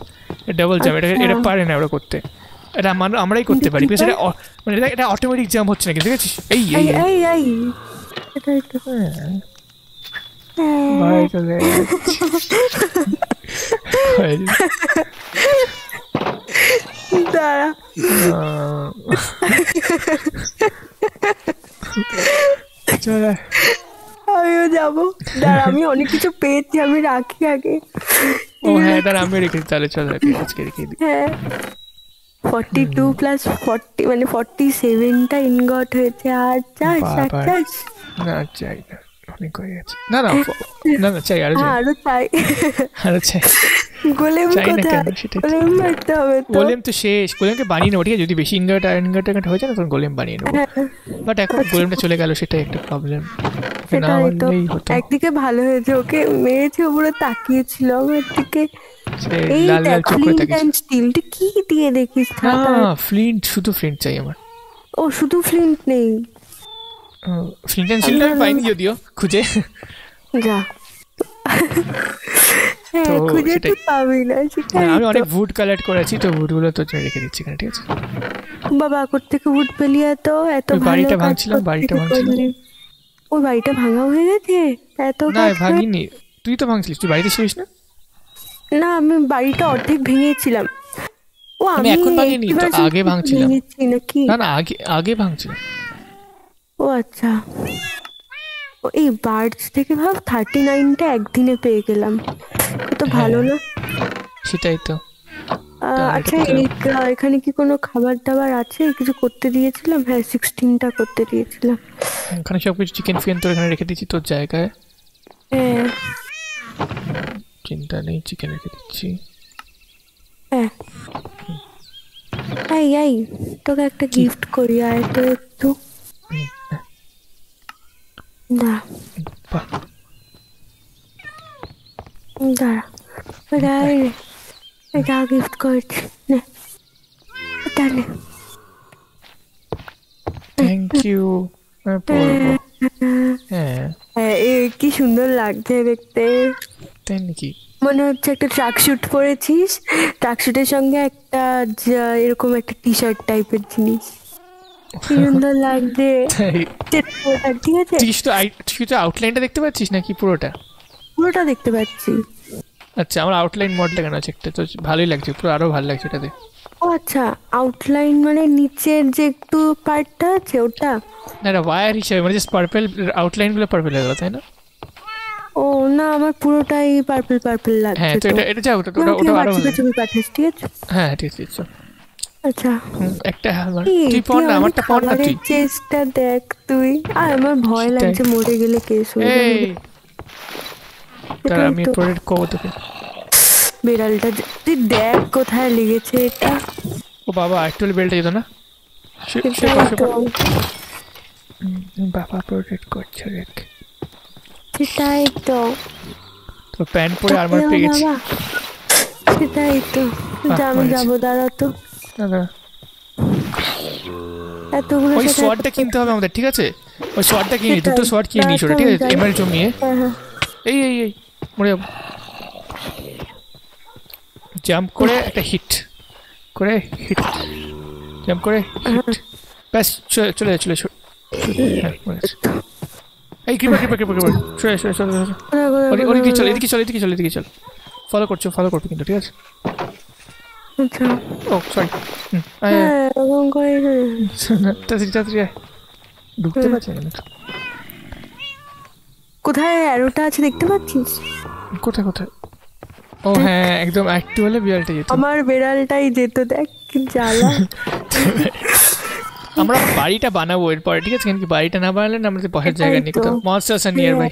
ডাবল জাম্প এটা আচ্ছা। এটা পারে না ওরা করতে। এটা আমরা আমরাই করতে পারি। এটা মানে অটোমেটিক জাম্প হচ্ছে না কিন্তু দেখেছিস? এই এই এই। এই। এই এই এটাই তো হ্যাঁ, হ্যাঁ। ভয় চলে যাচ্ছে। হয়ে যাবে। দাঁড়া আহ। চলে আমিও যাব দাঁড়া আমি অনেক কিছু পেয়েছি আমি রাখি আগে ও হ্যাঁ তাহলে আমিও রেখেছি তাহলে চলো আজকে রেখে দিই হ্যাঁ ফর্টি টু প্লাস ফর্টি মানে ফর্টি সেভেনটা ইনগট হয়েছে আর চাস আর বাবা। চাস না চাই না অনেক হয়ে গেছে না না না না চাই আরও হ্যাঁ চাই। আরও চাই। আরও চাই। গোলেম কোথায়। গোলেম মারতে হবে তো। গোলেম তো শেষ। গোলেমকে বানিয়ে নেব ঠিক আছে? যদি বেশি ইনগার্ট আর ইনগার্ট হয়ে যায় না তখন গোলেম বানিয়ে নেব। হ্যাঁ, বাট এখন গোলেমটা চলে গেল সেটাই একটা প্রবলেম একদিকে ভালো হয়েছে ওকে মেরেছে ওপরে তাকিয়েছিল আমার দিকে। সে এই লাল লাল চোখ করে ফ্লিন্ট স্টিলটা কি দিয়ে দেখিস? না ফ্লিন্ট শুধু ফ্লিন্ট চাই আমার। ও শুধু ফ্লিন্ট নেই। ফ্লিন্ট অ্যান্ড শিল্ড আমি পাইনি যদিও খুঁজে যা তো সেটাই। পাবি না না, আমি অনেক ভুট কালেক্ট করেছি তো ভুটগুলো তো রেখে দিচ্ছি এখানে ঠিক আছে বাবা কোথ থেকে উঠ পেলিয়ে তো এত বাড়িটা ভাঙছিলাম, বাড়িটা ভাঙছিলাম। ওই বাড়িটা ভাঙা হয়ে গেছে এত না ভাঙিনি তুই তো ভাঙছিলিস তুই বাড়িতে ছিলিস না না আমি বাড়িটা অর্ধেক ভেঙেছিলাম ও আমি এখন ভাঙিনি, তো 80% আগে ভাঙছিলাম। নাকি না না আগে আগে ভাঙছিলাম ও আচ্ছা। এই বার্ডস থেকে ভাব থার্টি নাইনটা একদিনে পেয়ে গেলাম। কত ভালো না? সেটাই তো। আচ্ছা তো- এখানে কি কোনো খাবার দাবার আছে? কিছু করতে দিয়েছিলাম? হ্যাঁ সিক্সটিনটা করতে দিয়েছিলাম। এখানে সব কিছু চিকেন ফিকেন তোর এখানে রেখে দিচ্ছি তোর জায়গায়। হ্যাঁ। চিন্তা নেই চিকেন রেখে দিচ্ছি। হ্যাঁ। এই এই তোকে একটা গিফট করি আয় তো একটু। বাহ, দাঁড়া। এটা। এটা গিফট করেছি নে। এটা নে। থ্যাংক ইউ হ্যাঁ। এ কি সুন্দর লাগছে দেখতে। তাই নাকি? মনে হচ্ছে একটা ট্রাক শুট পরেছিস। ট্রাক শুটের সঙ্গে একটা এরকম একটা টি শার্ট টাইপের জিনিস। সুন্দর চেট ঠিক আছে? তুই শুধু তুই শুধু আউটলাইনটা দেখতে পাচ্ছিস নাকি পুরোটা? পুরোটা দেখতে পাচ্ছি। আচ্ছা আমার আউটলাইন মডেল কেন আছে একটা? তো ভালোই লাগছে পুরো আরও ভালো লাগছে এটাতে ও আচ্ছা আউটলাইন মানে নিচের যে একটু পার্টটা আছে ওটা? না এটা ওয়ার হিসেবে মানে জাস্ট পার্পেল আউটলাইনগুলো পার্পেল হয়ে গেল তাই না? ও না আমার পুরোটাই পার্পল পার্পল হ্যাঁ লাগছে তো তো। এটা এটা যাও ওটা ওটা আরও ভালো। ছবি পাঠিস ঠিক আছে? হ্যাঁ ঠিক আছে। আচ্ছা। একটা আমার। তুই পড় না আমারটা পড় না তুই। চেষ্টা দেখ তুই। আর আমার ভয় সেটাই। লাগছে মরে গেলে কেস হয়ে যাবে। তার আমি তো। কব তোকে। বিড়ালটা তুই দেখ কোথায় লেগেছে এটা। ও বাবা একটু বেলটা যেত না? সে- সে সেটাই পাশে তো হুম, বাবা প্রোটেক্ট করছে রেখ সেটাই তো। তো প্যান্ট পরে আর্মার পেয়ে গেছি। সেটাই তো। আমি যাব দাঁড়া তো। না ওই শর্টটা কিনতে হবে আমাদের ঠিক আছে? ওই শর্টটা কিনে দুটো। শর্ট কিনে নিস ওটা তাড়াতাড়ি ঠিক আছে। এমএল জমিয়ে। হ্যাঁ, হ্যাঁ। এই এই এই মরে যাব। জাম্প করে একটা হিট করে হিট জাম্প করে হিট ব্যাস চলে চলে চলে চলে হ্যাঁ। এই কৃপা কৃপা কৃপা কৃপা চলে চলে চলে চলে ওদিকে- ওদিকে এদিকে চল এদিকে চল এদিকে চল। ফলো করছ ফলো করবে কিন্তু ঠিক আছে? আচ্ছা ও সরি হ্যাঁ এরকম করে তাড়াতাড়ি তাড়াতাড়ি আয়। ঢুকতে পারছি না কিন্তু। কোথায় অ্যারোটা আছে দেখতে পাচ্ছিস কোথায় কোথায় ও হ্যাঁ একদম একটু হলে বিড়ালটা যেত আমার বেড়ালটাই যেত দেখ কি জ্বালা আমরা বাড়িটা বানাবো এরপরে ঠিক আছে কেন কি বাড়িটা না বানালে না আমাদের বসার জায়গা নেই এটাই তো। কোথাও মনস্টার্স আর নিয়ার বাই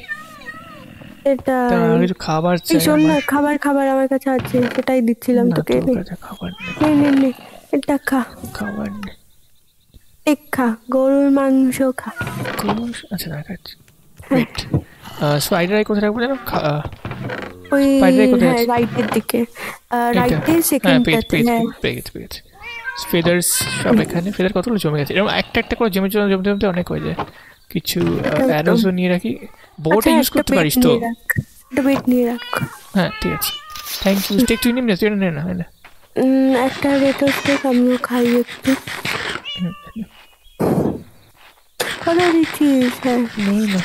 এটা কিছু খাবার চাই শোন না। খাবার খাবার আমার কাছে আছে সেটাই দিচ্ছিলাম তোকে। নে খাবার নে নে নে এটা খা। খাবার নেই। এক খা গরুর মাংস খা। কোনো আচ্ছা না খাচ্ছি ওয়েট স্পাইডার আই কোথায় রাখব জানো? ওই কোথায় হ্যাঁ রাইটের দিকে। এটা? রাইটে হ্যাঁ পেজ সেকেন্ডটাতে হ্যাঁ। পেয়ে গেছে পেয়ে গেছে। ফেদার্স সব এখানে ফেদার কতগুলো জমে গেছে? এরকম একটা একটা করে জমে জমে জমতে জমতে অনেক হয়ে যায়। কিছু। অ্যারোজও নিয়ে রাখি। বোটে ইউজ করতে পারিস তো? বেড নিয়ে রাখ হ্যাঁ ঠিক আছে। থ্যাংক ইউ টেক তুই নিম না তুই এটা নে না হয় না একটা রেটর স্টেক আমিও খাই একটু। কথা দিচ্ছিস? হ্যাঁ। নে।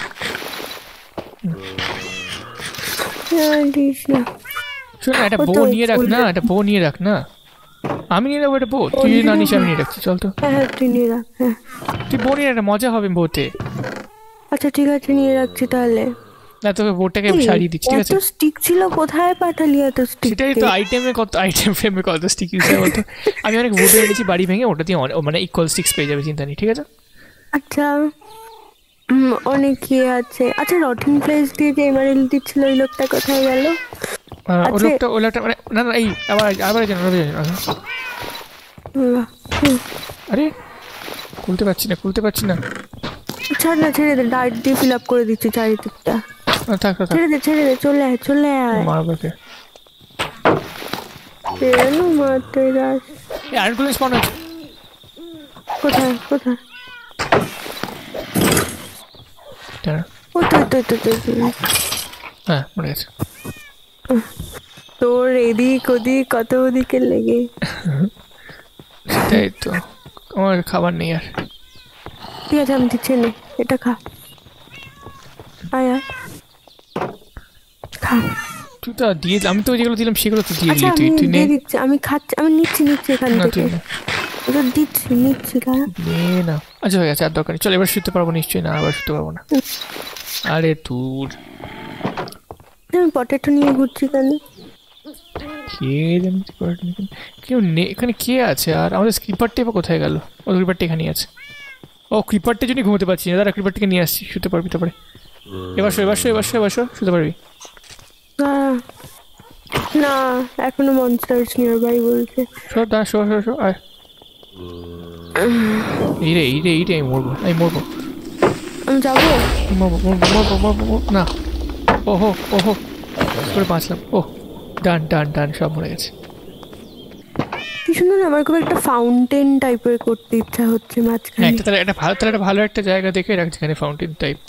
শোন একটা বউ নিয়ে রাখ না বলবে। একটা বউ নিয়ে রাখ না। আমি নিয়ে একটা বউ তুই না নিস আমি নিয়ে রাখছি চল তো। হ্যাঁ হ্যাঁ তুই নিয়ে রাখ হ্যাঁ। তুই বউ নিয়ে একটা মজা হবে বউতে আচ্ছা ঠিক আছে নিয়ে রাখছি তাহলে। না তোকে বউটাকে সারিয়ে দিচ্ছি ঠিক এত আছে? স্টিক ছিল কোথায় পাঠালি এত স্টিক সেটাই তো আইটেমে কত আইটেম ফ্রেমে কত স্টিক ইউজ হয় বলতো আমি অনেক বুটে এনেছি বাড়ি ভেঙে ওটা দিয়ে মানে ইকুয়াল স্টিক্স পেয়ে যাবে চিন্তা নেই ঠিক আছে? আচ্ছা অনেক ইয়ে আছে। আচ্ছা রটিং প্লেস দিয়ে যে এমারেল দিচ্ছিল ওই লোকটা কোথায় গেল? ওই আছে। লোকটা ওই লোকটা মানে না না এই আবার আবার জানো হুম। আরে খুলতে পারছি না খুলতে পারছি না। ছাড় না ছেড়ে দে ডাইট দিয়ে ফিল আপ করে দিচ্ছি চারিদিকটা। থাক থাক ছেড়ে দে ছেড়ে দে চলে আয় চলে আয়। মারবাকে কেন মারতে যাস? এই আরেকগুলো স্পন আছে কোথায় কোথায়। ও তো তো তো তো। হ্যাঁ মরে গেছে। তোর এদিক ওদিক কত ওদিকে লেগে। সেটাই তো। আমার খাবার নেই আর। ঠিক আছে আমি দিচ্ছি নে। এটা খা। আয় আয়। খা। তুই তো দিয়ে আমি তো যেগুলো দিলাম সেগুলো তো দিয়ে আচ্ছা দিলি তুই তুই নে। দিচ্ছি আমি খাচ্ছি আমি নিচ্ছি নিচ্ছি এখান থেকে। নে। ওটা দিচ্ছি নিচ্ছি খা। নে না। আচ্ছা হয়ে গেছে আর দরকার চল এবার শুতে পারব নিশ্চয়ই। না আবার শুতে পারব না। আরে তোর আমি পটেটো নিয়ে ঘুরছি কেন? কে জানি। কেউ নেই এখানে কে আছে আর? আমাদের স্ক্রিপারটি বা কোথায় গেল? ও ক্রিপারটি এখানেই আছে। ও ক্রিপারটির জন্যই ঘুমোতে পারছি না। দাদা ক্রিপারটিকে নিয়ে আসছি। শুতে পারবি তারপরে। এবার শো এবার শো এবার শো এবার শো। শুতে পারবি। আহ, না এখনও মনস্টার্স নিয়ার বাই বলছে। শো দাঁড়া শো শো শো আয়। এই রে এই রে এই রে আমি মরবো আমি মরবো। আমি যাব? মরবো মরবো মরবো মরবো না। ওহো ওহো। করে বাঁচলাম। ও ডান ডান ডান সব মরে গেছে। কি সুন্দর আমার খুব একটা ফাউন্টেন টাইপের করতে ইচ্ছা হচ্ছে হ্যাঁ মাঝখানে একটা তাহলে একটা ভালো তাহলে একটা ভালো একটা জায়গা দেখে রাখ যেখানে ফাউন্টেন টাইপ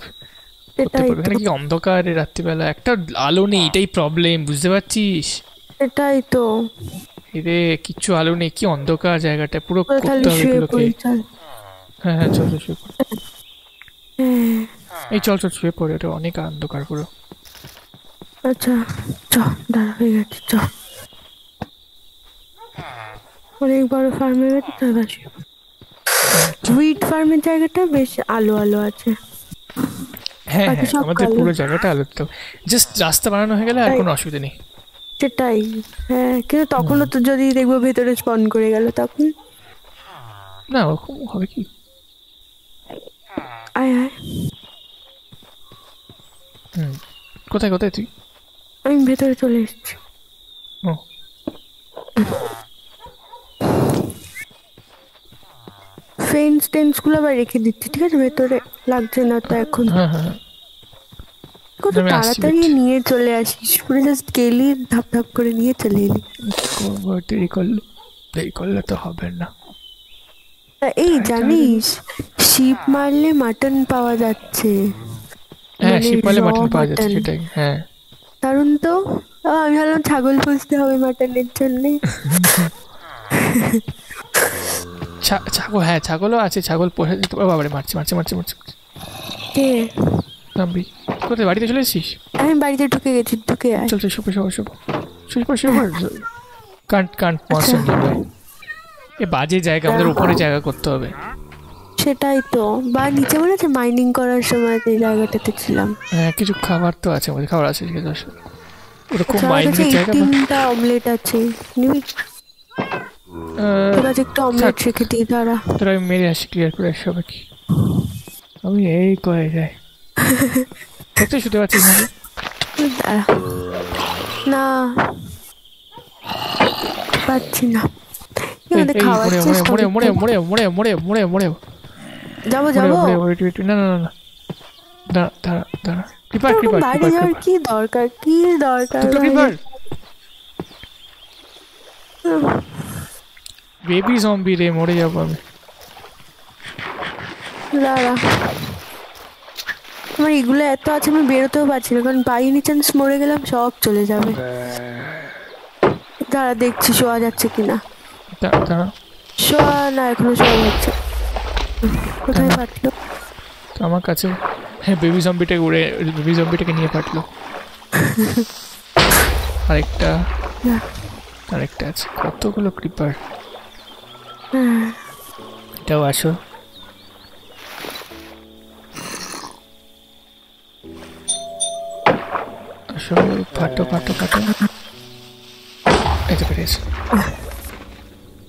এখানে কি অন্ধকার রাত্রিবেলা? একটা আলো নেই এটাই প্রবলেম বুঝতে পারছিস? এটাই তো। এরে কিচ্ছু আলো নেই কি অন্ধকার জায়গাটা পুরো করতে হবে এগুলোকে। হ্যাঁ হ্যাঁ চল চল শুয়ে পড়। হ্যাঁ। এই চল চল শুয়ে পড়ে ওটা অনেক অন্ধকার পুরো। আচ্ছা চ দাঁড়া হয়ে গেছে চ। অনেক বড় ফার্ম গেছে তো এবার উইট ফার্মের জায়গাটা বেশ আলো আলো আছে। হ্যাঁ হ্যাঁ আমাদের পুরো জায়গাটা আলো তো জাস্ট রাস্তা বানানো হয়ে গেলে আর কোনো অসুবিধা নেই। সেটাই হ্যাঁ কিন্তু তখনও তো যদি দেখব ভেতরে স্পন করে গেল তখন? না ওরকম হবে কি? আয় আয়। হুম কোথায় কোথায় তুই? আমি ভেতরে চলে এসেছি। ফেন্স টেন্সগুলো আবার রেখে দিচ্ছি ঠিক আছে? ভেতরে লাগছে না তো এখন। হ্যাঁ হ্যাঁ। কত তাড়াতাড়ি নিয়ে চলে আসিস। পুরো জাস্ট গেলি ধাপ ধাপ করে নিয়ে চলে এলি। দেরি করলে দেরি করলে তো হবে না। এই জানিস শিপ মারলে মাটন পাওয়া যাচ্ছে। হ্যাঁ মানে শিপালে raw মাটন পাওয়া যাচ্ছে সেটাই হ্যাঁ। কারণ তো আমি ভাবলাম ছাগল পুষতে হবে মাটনের জন্য ছাগল হ্যাঁ ছাগলও আছে ছাগল পোষা যেতে পারে বাবারে মারছে মারছে মারছে মারছে। কে? নামবি কোথায় বাড়িতে চলে এসেছিস? আমি বাড়িতে ঢুকে গেছি ঢুকে চল চল Shubho Shubho Shubho. Shubho Shubho can't can't monster এ বাজে জায়গা আমাদের উপরে জায়গা করতে হবে। সেটাই তো। বা নিচে মনে আছে মাইনিং করার সময় যে জায়গাটাতে ছিলাম? হ্যাঁ কিছু খাবার তো আছে আমাদের খাবার আছে ঠিক আছে। কাছে মাইন্ডের জায়গা না তিনটা অমলেট আছে। নিবি? তোর কাছে একটা অমলেট। রেখে দিই দাঁড়া। তোর আমি মেরে আসি ক্লিয়ার করে আসি সবাইকে। আমি এই কয়ে যাই। দেখতে শুতে পাচ্ছিস না দাঁড়া। না। পাচ্ছি না। মরে মরে মরে মরে মরে মরে মরে মরে যাব যাব। মরে wait, wait, না না না না। দাঁড়া দাঁড়া দাঁড়া। ক্রিপার তোর ক্রিপার যাওয়ার কি দরকার? কি দরকার দুটো বেবি জম্বি রে মরে যাব আমি। দাঁড়া। আমার এগুলো এত আছে আমি বেরোতেও পারছি না। কারণ বাই এনি চান্স মরে গেলাম সব চলে যাবে। দাঁড়া দেখছি শোয়া যাচ্ছে কিনা। দাঁড়া শোয়া না এখনও শোয়া যাচ্ছে কোথায় পাঠলো? আমার কাছে হ্যাঁ বেবি জম্বিটাকে উড়ে বেবি জম্বিটাকে নিয়ে পাঠলো। আরেকটা। আরেকটা আছে। কতগুলো ক্রিপার হ্যাঁ। এটাও আসো। আসো ফাটো ফাটো ফাটো। পেরেছি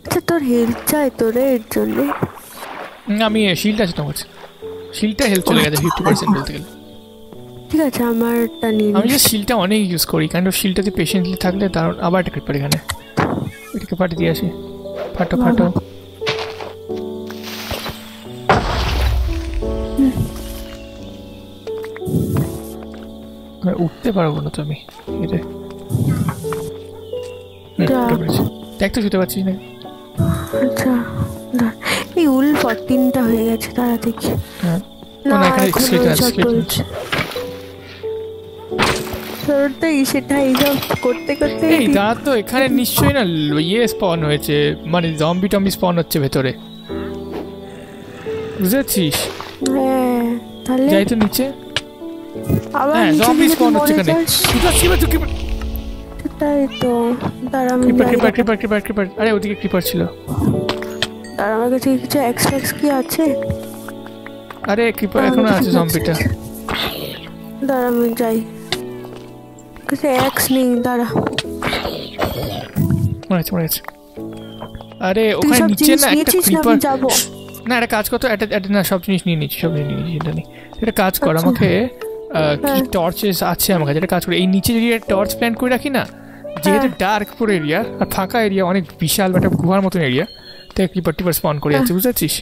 আচ্ছা তোর হেল্প চাই তোরে এর জন্য। আমি শিল্ড আছে তোমার শিলটা হেল্প চলে গেছে ফিফটি পার্সেন্ট বলতে গেলে। ঠিক আছে আমারটা নিয়ে আমি যে। শিলটা অনেক ইউজ করি অফ শিলটাতে পেশেন্টলি থাকলে দারুণ। আবার একটা ক্রিপার এখানে। এটাকে ফাটে দিয়ে আসি। ফাটো ফাটো। উঠতে পারব না তো আমি এই রে। হুম, যা। উঠতে পেরেছি। দেখ তো শুতে পারছিস না। আচ্ছা। এই উল ফরটিনটা হয়ে গেছে তারা দেখি। হ্যাঁ। না এখানে এখন skeleton আছে, ওইসব skeleton চলছে তোর সেটা এইসব করতে করতে এই দাঁড়া তো এখানে নিশ্চয়ই না ইয়ে স্পন হয়েছে মানে জম্বি টম্বি স্পন হচ্ছে ভেতরে। বুঝতে পারছিস হ্যাঁ তাহলে যাই তো নিচে। আবার হ্যাঁ জম্বি স্পন হচ্ছে এখানে। যাস। ক্রিপার ক্রিপার তো দাঁড়া আমি ক্রিপার যাই। ক্রিপার ক্রিপার ক্রিপার ক্রিপার আরে ওদিকে ক্রিপার ছিল। দাঁড়া আমার কাছে কিছু এক্সট্রাক্স কি আছে? আরে কি এখনও আছে জম্বিটা দাঁড়া আমি যাই। কাছে এক্স নেই দাঁড়া। মনে আছে মনে আছে। আরে ওখানে নিচে না একটা ক্রিপার না? একটা কাজ করতো একটা একটা না সব জিনিস নিয়ে নিচ্ছি সব জিনিস নিয়ে নিচ্ছি এটা নেই। একটা কাজ কর আচ্ছা। আমাকে কি হ্যাঁ। টর্চেস আছে আমার কাছে একটা কাজ করে। এই নিচে যদি টর্চ প্ল্যান করে রাখি না যেহেতু হ্যাঁ। ডার্ক পুরো এরিয়া আর ফাঁকা এরিয়া অনেক বিশাল একটা গুহার মতন এরিয়া তাই ক্রিপার টিপার স্পন করে যাচ্ছে বুঝতে পারছিস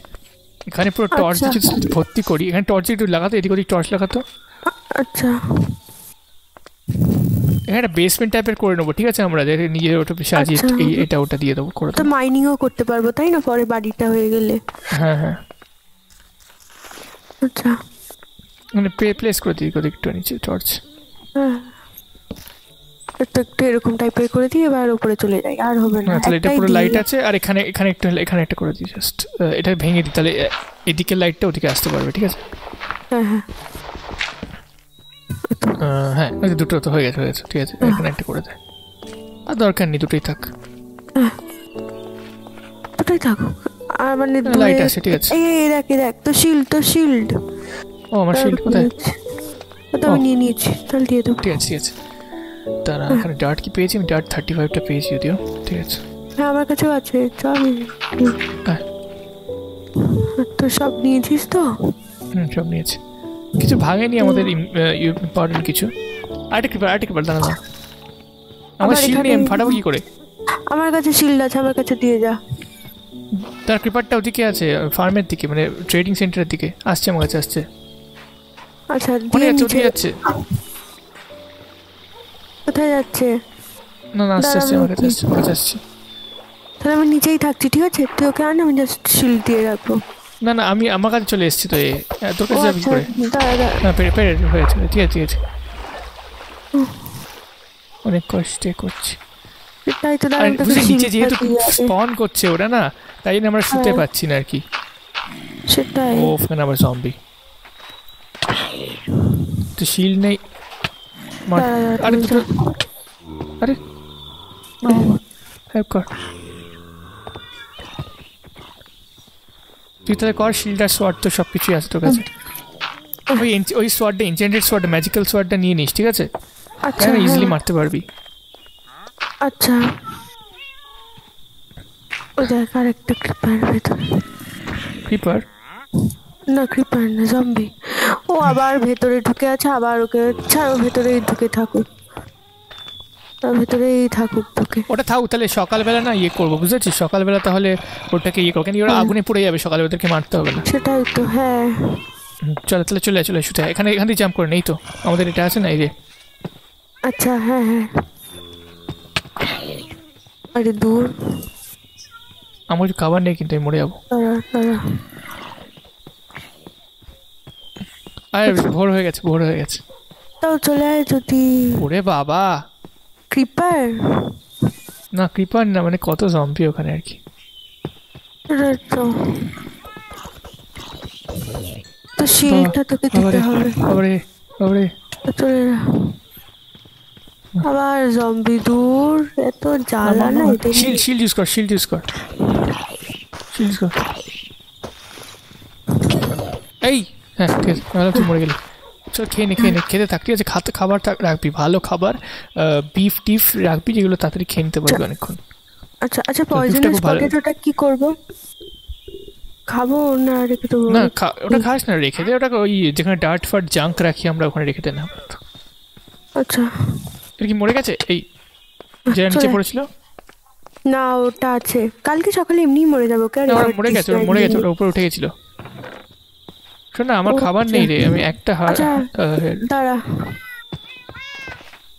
এখানে পুরো টর্চ। আচ্ছা। ভর্তি করি এখানে টর্চ একটু লাগাতো এদিক ওদিক টর্চ লাগাতো? আচ্ছা। এখানে একটা বেসমেন্ট টাইপের করে নেব ঠিক আছে আমরা? নিজের ওটা সাজিয়ে আচ্ছা। এই এটা ওটা দিয়ে দেবো করে তো মাইনিংও করতে পারব তাই না? পরে বাড়িটা হয়ে গেলে। হ্যাঁ হ্যাঁ। আচ্ছা। মানে প্লে প্লেস করে দিই একটু নিচে টর্চ হ্যাঁ। একটু একটু এরকম টাইপের করে দিয়ে এবার উপরে চলে যাই আর হবে না হ্যাঁ তাহলে এটা পুরো লাইট আছে আর এখানে এখানে একটা এখানে একটা করে দিই জাস্ট এটা ভেঙে দিই তাহলে আহ, এদিকের লাইটটা ওদিকে আসতে পারবে ঠিক আছে? হ্যাঁ হ্যাঁ। হ্যাঁ দুটো তো হয়ে গেছে হয়ে গেছে ঠিক আছে এখানে একটা করে দেয় আর দরকার নেই দুটোই থাক। ওটাই থাকুক আর মানে লাইট আছে ঠিক আছে। এই দেখ দেখ তো শিল্ড তো শিল্ড ও আমার শিল্ড কোথায়? ওটা আমি নিয়ে নিয়েছি তাহলে দিয়ে দেবো। ঠিক আছে ঠিক আছে। তারা এখানে ডার্ট কি পেয়েছি? আমি ডার্ট থার্টি ফাইভটা পেয়েছি যদিও। ঠিক আছে। হ্যাঁ আমার কাছেও আছে। চল। তো সব নিয়েছিস তো? হুম সব নিয়েছি। কিছু ভাঙেনি আমাদের ইম্পর্টেন্ট কিছু। আরেকটা ক্রিপার আরেকটা ক্রিপার দাঁড়া দাঁড়া। আমার শিল্ড নিয়ে ফাটাবো কি করে? আমার কাছে শিল্ড আছে আমার কাছে দিয়ে যা। তার ক্রিপারটা ওদিকে আছে ফার্মের দিকে মানে ট্রেডিং সেন্টারের দিকে। আসছে আমার কাছে আসছে। আচ্ছা ওদিকে যাচ্ছে। কোথায় যাচ্ছে? না না আসছে দাঁড়া, আসছে আমার কাছে আসছে আমার কাছে আসছে তাহলে আমি নিচেই থাকছি ঠিক আছে? তুই ওকে আন আমি জাস্ট শিল্ড দিয়ে রাখব। না না আমি আমার কাছে চলে এসেছি তো এ তোর কাছে যাবি আচ্ছা করে? না পেরে পেরে হয়েছে ঠিক আছে ঠিক আছে। অনেক কষ্টে করছি। সেটাই তো নিচে যেহেতু। স্পন করছে ওরা না তাই জন্য আমরা শুতে হ্যাঁ। পাচ্ছি না আর কি। সেটাই। ও ওখানে আবার জম্বি তো শিল নেই। আরে আরে। হেল্প কর। তুই তাহলে কর শিল্ড আর সোয়ার্ড তো সব কিছুই আছে তোর কাছে। ওই ওই সোয়ার্ডটা ইনচেন্টেড সোয়ার্ড ম্যাজিক্যাল সোয়ার্ডটা নিয়ে নিস ঠিক আছে? আচ্ছা ইজিলি হ্যাঁ, মারতে পারবি? আচ্ছা। ও দেখ আর একটা ক্রিপার ভেতরে। ক্রিপার না ক্রিপার না জম্বি ও আবার ভেতরে ঢুকে আছে আবার ওকে ছাড়ো ভেতরেই ঢুকে থাকুক। তার ভেতরেই থাকুক ঢুকে ওটা থাক তাহলে সকালবেলা না ইয়ে করব বুঝেছিস? সকালবেলা তাহলে ওটাকে ইয়ে করব কেন? ওরা আগুনে পুড়ে যাবে সকালে ওদেরকে মারতে হবে না। সেটাই তো হ্যাঁ। চলো তাহলে চলে চলে শুতে এখানে এখান থেকে জাম্প করে নেই তো। আমাদের এটা আছে না এই রে আচ্ছা হ্যাঁ হ্যাঁ। আরে দূর। আমার কিছু খাবার নেই কিন্তু আমি মরে যাব দাঁড়া দাঁড়া আরে ভোর হয়ে গেছে ভোর হয়ে গেছে। তাও চলে আয় যদি। ওরে বাবা। ক্রিপার না কৃপার না মানে কত জম্পি ওখানে আর কি। তো তো শিলটা তোকে দিতে হবে। বাবারে তো চলে যা আবার জম্বি দূর এত জ্বালা না শিল্ড শিল্ড ইউজ কর শিল্ড ইউজ কর। শিল্ড ইউজ কর। এই! হ্যাঁ ঠিক আছে। তুই মরে গেলি। চল খেয়ে নে খেয়ে নে খেতে থাক ঠিক আছে? খাতে খাবার থাক- রাখবি। ভালো খাবার বিফ টিফ রাখবি যেগুলো তাড়াতাড়ি খেয়ে নিতে পারবি অনেকক্ষণ। আচ্ছা আচ্ছা পয়জনাস। পটেটোটা কি করব? খাব না রেখে দেবো? না ওটা খাস না রেখে দে। ওটা ওই যেখানে ডার্ট ফাট জাঙ্ক রাখি আমরা ওখানে রেখে দে না আচ্ছা। এটা কি মরে গেছে? এই যে নিচে পড়েছিল? না ওটা আছে। কালকে সকালে এমনিই মরে যাব কেন মরে গেছে মরে গেছে ওটা উপরে উঠে গেছিল। না আমার খাবার নেই রে আমি একটা হা- আচ্ছা। দাঁড়া।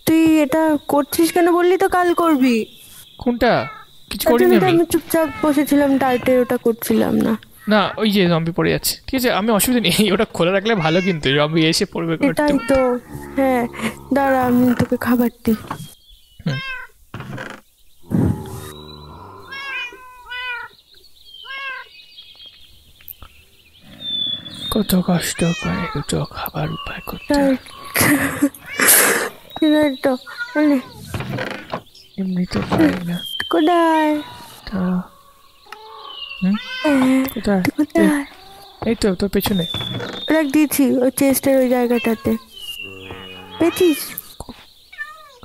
তুই এটা করছিস কেন বললি তো কাল করবি? কোনটা? কিছু করিনি আমি। চুপচাপ বসেছিলাম ডায়েটে ওটা করছিলাম না। না ওই যে জম্বি পড়ে যাচ্ছে। ঠিক আছে আমি অসুবিধা নেই ওটা খোলা রাখলে ভালো কিন্তু জম্বি এসে পড়বে করতে এটাই তো হ্যাঁ দাঁড়া আমি তোকে খাবার দিই। হুম। কত কষ্ট করে দুটো খাবার উপায় করতে তো মানে এমনি তো পারি না। কোথায়? তা হ্যাঁ, কোথায়? কোথায়? এই তো তোর পেছনে। রাখ দিয়েছি ওই চেস্টের ওই জায়গাটাতে। পেয়েছিস?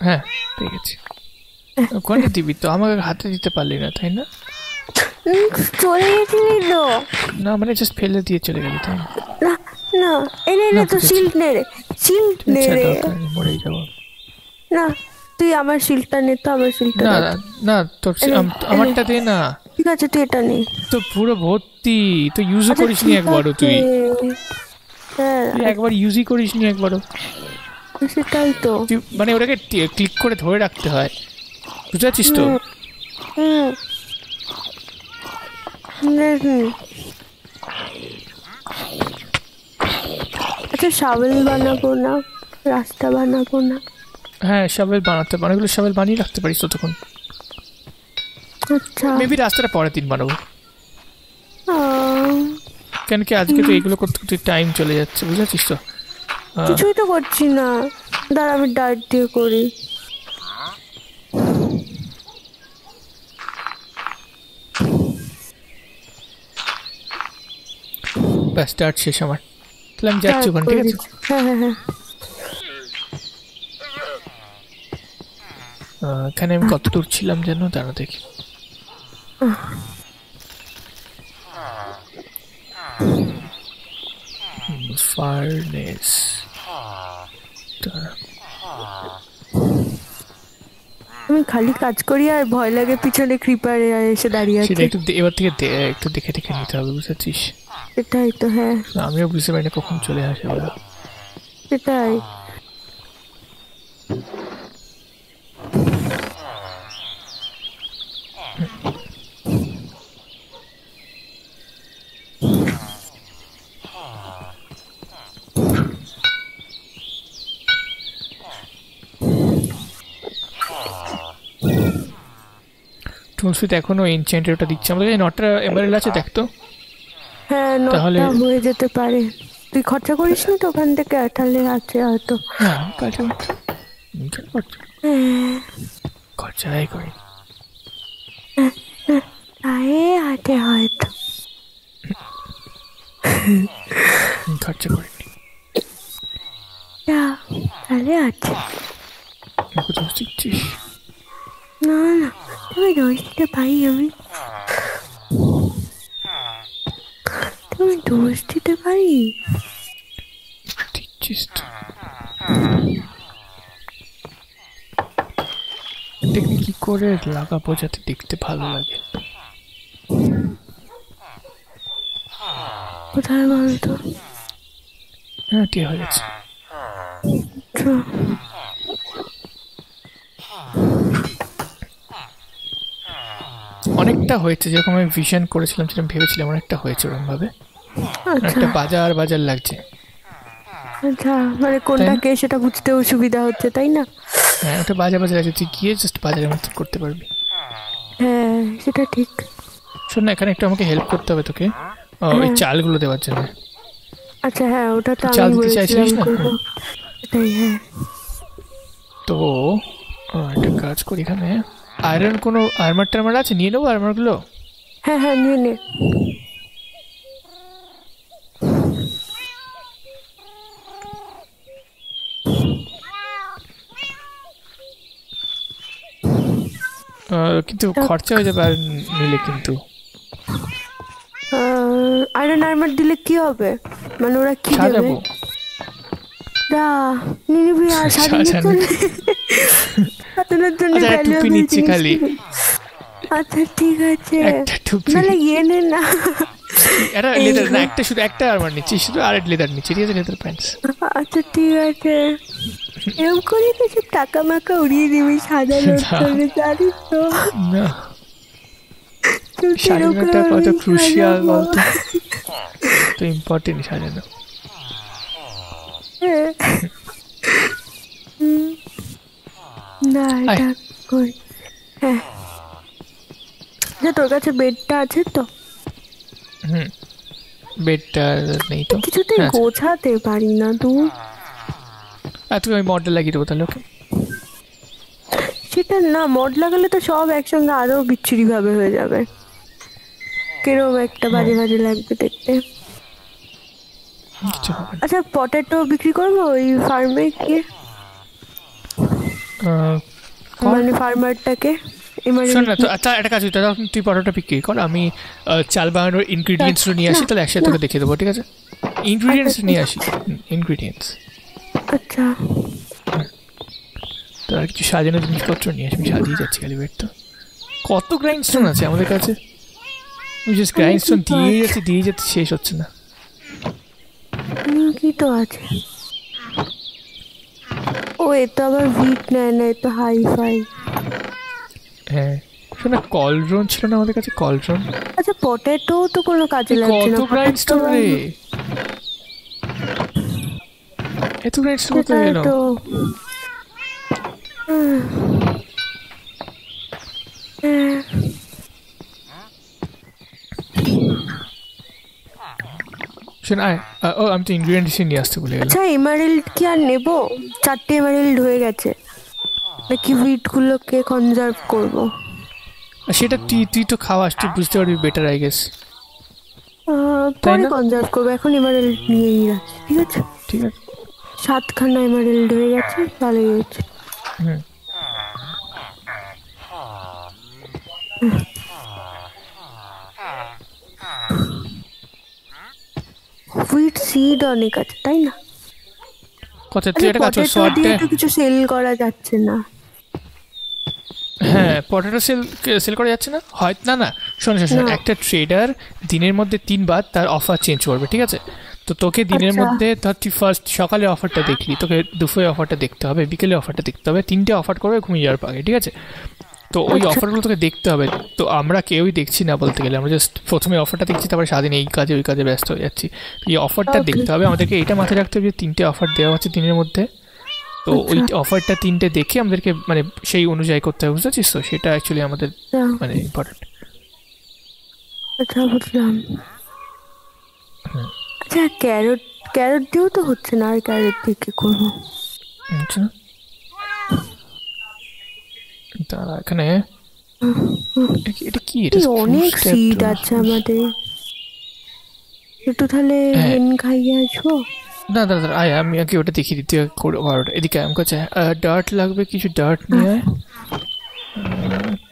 হ্যাঁ পেয়ে গেছি। ওখানে দিবি? তো আমাকে হাতে দিতে পারলি না তাই না? চলে গেছিলি তো। না মানে জাস্ট ফেলে দিয়ে চলে গেলি তাই না? না না এনে তো শিল্ড নে রে শিল্ড নে রে। নেই, যাব। না তুই আমার শিল্ডটা নে তো আমার শিল্ডটা না না, তোর এনে, আমারটা দে না। ঠিক আছে তুই এটা নে। তো পুরো ভর্তি তো ইউজও করিস নি একবারও তুই। হ্যাঁ তুই একবার ইউজই করিস নি একবারও সেটাই তো। মানে ওটাকে ক্লিক করে ধরে রাখতে হয়। বুঝতে পারছিস তো? হুম। আচ্ছা শাবেল বানাবো না রাস্তা বানাবো না। হ্যাঁ সাবেল বানাতে অনেকগুলো সাবেল বানিয়ে রাখতে পারিস ততক্ষণ। আচ্ছা। মেবি রাস্তাটা পরের দিন বানাবো। কেন কি আজকে তো এগুলো করতে করতে টাইম চলে যাচ্ছে বুঝেছিস তো? কিছুই তো করছি না। দাঁড়া আমি ডায়েট দিয়ে করি। ব্যাস স্টার্ট শেষ আমার। তাহলে আমি যাচ্ছি ওখানে ঠিক আছে? হ্যাঁ হ্যাঁ হ্যাঁ। এখানে আমি কত দূর ছিলাম যেন দাঁড়া দেখি। ফার্নেস। আমি খালি কাজ করি আর ভয় লাগে পিছনে ক্রিপারে এসে দাঁড়িয়ে আছে। একটু এবার থেকে একটু দেখে দেখে নিতে হবে বুঝেছিস? সেটাই তো হ্যাঁ। আমিও বুঝতে পারি না কখন চলে আসে ওরা সেটাই টুলসুইত এখনও এনচেন্টের ওটা দিচ্ছে। আমাদের এই নটটা এমআরএল আছে দেখ তো। হ্যাঁ তাহলে- হয়ে যেতে পারে। তুই খরচা করিস নি তো ওখান থেকে? তাহলে আছে হয়তো। হ্যাঁ হ্যাঁ খরচাই করি। আয়ে আছে হয়তো। খরচা করিনি যা তাহলে আছে। না না তুমি দিতে পারি আমি। তুমি দোষ দিতে পারি? দিচ্ছিস এটাকে কি করে লাগাবো যাতে দেখতে ভালো লাগে? কোথায় বলতো হ্যাঁ ঠিক হয়ে আচ্ছা, অনেকটা হয়েছে যেরকম আমি ভিশন করেছিলাম সেরকম ভেবেছিলাম অনেকটা হয়েছে ওরকম ভাবে আচ্ছা। একটা বাজার বাজার লাগছে। আচ্ছা মানে কোনটা কে সেটা বুঝতেও সুবিধা হচ্ছে তাই না? হ্যাঁ ওটা বাজার বাজার আছে তুই গিয়ে জাস্ট বাজারের মতো করতে পারবি। হ্যাঁ সেটা ঠিক। শোন না এখানে একটু আমাকে হেল্প করতে হবে তোকে ওই হ্যাঁ। চালগুলো দেওয়ার জন্য। আচ্ছা হ্যাঁ ওটা তো চাল দিতে চাইছিলিস না? এটাই হ্যাঁ। তো একটা কাজ করি এখানে। আয়রন কোনো আর্মার টার্মার আছে? নিয়ে নেব আর্মারগুলো হ্যাঁ হ্যাঁ নিয়ে নে। কিন্তু খরচা হয়ে যাবে আর নিলে কিন্তু। আয়রন আর্মার দিলে কি হবে? মানে ওরা কি দেবে? আচ্ছা, নিচ্ছি খালি। আচ্ছা ঠিক আছে। একটা টুপি। নাহলে ইয়ে নে। এই লেদার না একটা শুধু একটা আর্মার নিচ্ছি শুধু আর লেদার নিচ্ছি ঠিক আছে লেদার প্যান্টস আচ্ছা ঠিক আছে। এরকম করে তো সব টাকা মাকা উড়িয়ে দিবি জানিস তো। না। সাজানোটা কত ক্রুশিয়াল। বলতো? তো ইম্পর্টেন্ট সাজানো। না এটা কই হ্যাঁ তোর কাছে বেডটা আছে তো? হুম। বেডটা নেই তো। কিছুতেই হ্যাঁ, গোছাতে পারি না তু আর তুমি ওই মডেল লাগিয়ে দেবো তাহলে ওকে? সেটা না মড লাগালে তো সব একসঙ্গে আরও বিচ্ছিরি ভাবে হয়ে যাবে। কিরম একটা বাজে বাজে লাগবে দেখতে। আচ্ছা পটেটো বিক্রি করব ওই ফার্মে গিয়ে মানে ফার্মারটাকে আচ্ছা একটা কাজ করি, তাহলে তুই পরোটা বিক্রি কর আমি চাল বানানোর ইনগ্রিডিয়েন্টসগুলো নিয়ে আসি তাহলে একসাথে তোকে দেখিয়ে দেবো ঠিক আছে? ইনগ্রিডিয়েন্টস নিয়ে আসি ইনগ্রিডিয়েন্টস আচ্ছা। তো কিছু সাজানো জিনিসপত্র নিয়ে আসি আমি সাজিয়ে যাচ্ছি খালি বেড তো। কত গ্রাইন্ডস্টোন আছে আমাদের কাছে? আমি জাস্ট গ্রাইন্ডস্টোন দিয়ে। যাচ্ছি দিয়ে যাচ্ছি শেষ হচ্ছে না। হুম, কি তো আছে? ও এ তো আবার ভিট নেয় না এ তো হাই ফাই হ্যাঁ শোন কলড্রোন ছিল না আমাদের কাছে কলড্রোন আচ্ছা পটেটো তো কোনো কাজে লাগছে কত না গ্রাইন্ডস্টোন রে? এত গ্রাইন্ডস্টোন কোথায় এলো। হ্যাঁ। শোন আয়। ও আমি তো ইনগ্রিডিয়েন্টস নিয়ে আসতে ভুলে গেলাম। আচ্ছা এমারেল্ড কি আর নেব? চারটে এমারেল্ড হয়ে গেছে। নাকি উইটগুলোকে কনজার্ভ করব। সেটা তুই তুই তো খাওয়াস তুই বুঝতে পারবি বেটার আই গেস তাই না? কনজার্ভ করব। এখন এমারেল্ড নিয়েই রাখছি ঠিক আছে? ঠিক আছে। সাতখানা এমারেল্ড হয়ে গেছে ভালোই হয়েছে। হুম। হুইট সিড অনেক আছে তাই না? কথা তুই কাজ দিয়ে শর্টে কিছু সেল করা যাচ্ছে না। হ্যাঁ পটেটো সেল সেল করা যাচ্ছে না? হয় না না শোন শোন একটা ট্রেডার দিনের মধ্যে তিনবার তার অফার চেঞ্জ করবে ঠিক আছে? তো তোকে দিনের আচ্ছা। মধ্যে ধর তুই ফার্স্ট সকালে অফারটা দেখলি তোকে দুপুরে অফারটা দেখতে হবে বিকেলে অফারটা দেখতে হবে তিনটে অফার করবে ঘুমিয়ে যাওয়ার আগে ঠিক আছে? তো ওই। অফারগুলো তোকে দেখতে হবে। তো আমরা কেউই দেখছি না বলতে গেলে। আমরা জাস্ট প্রথমে অফারটা দেখছি তারপরে সারাদিন এই কাজে ওই কাজে ব্যস্ত হয়ে যাচ্ছি। এই অফারটা দেখতে হবে। আমাদেরকে এটা মাথায় রাখতে হবে যে তিনটে অফার দেওয়া হচ্ছে দিনের মধ্যে। তো ওই আচ্ছা। অফারটা তিনটে দেখে আমাদেরকে মানে সেই অনুযায়ী করতে হবে বুঝতে পারছিস তো? সেটা অ্যাকচুয়ালি আমাদের আচ্ছা, মানে ইম্পর্টেন্ট আচ্ছা বুঝলাম। আচ্ছা ক্যারট ক্যারট দিয়েও তো হচ্ছে না আর ক্যারট দিয়ে কি করব? আচ্ছা দাঁড়া এখানে? এটা কি- এটা অনেক তো। আছে আমাদের। একটু তাহলে হ্যাঁ। হেন খাইয়ে আসব? না দাদা দাদা আয় আমি আগে ওটা দেখিয়ে দিতে বারোটা এদিকে আমি কাছে ডার্ট লাগবে কিছু ডার্ট নিয়ে আয়।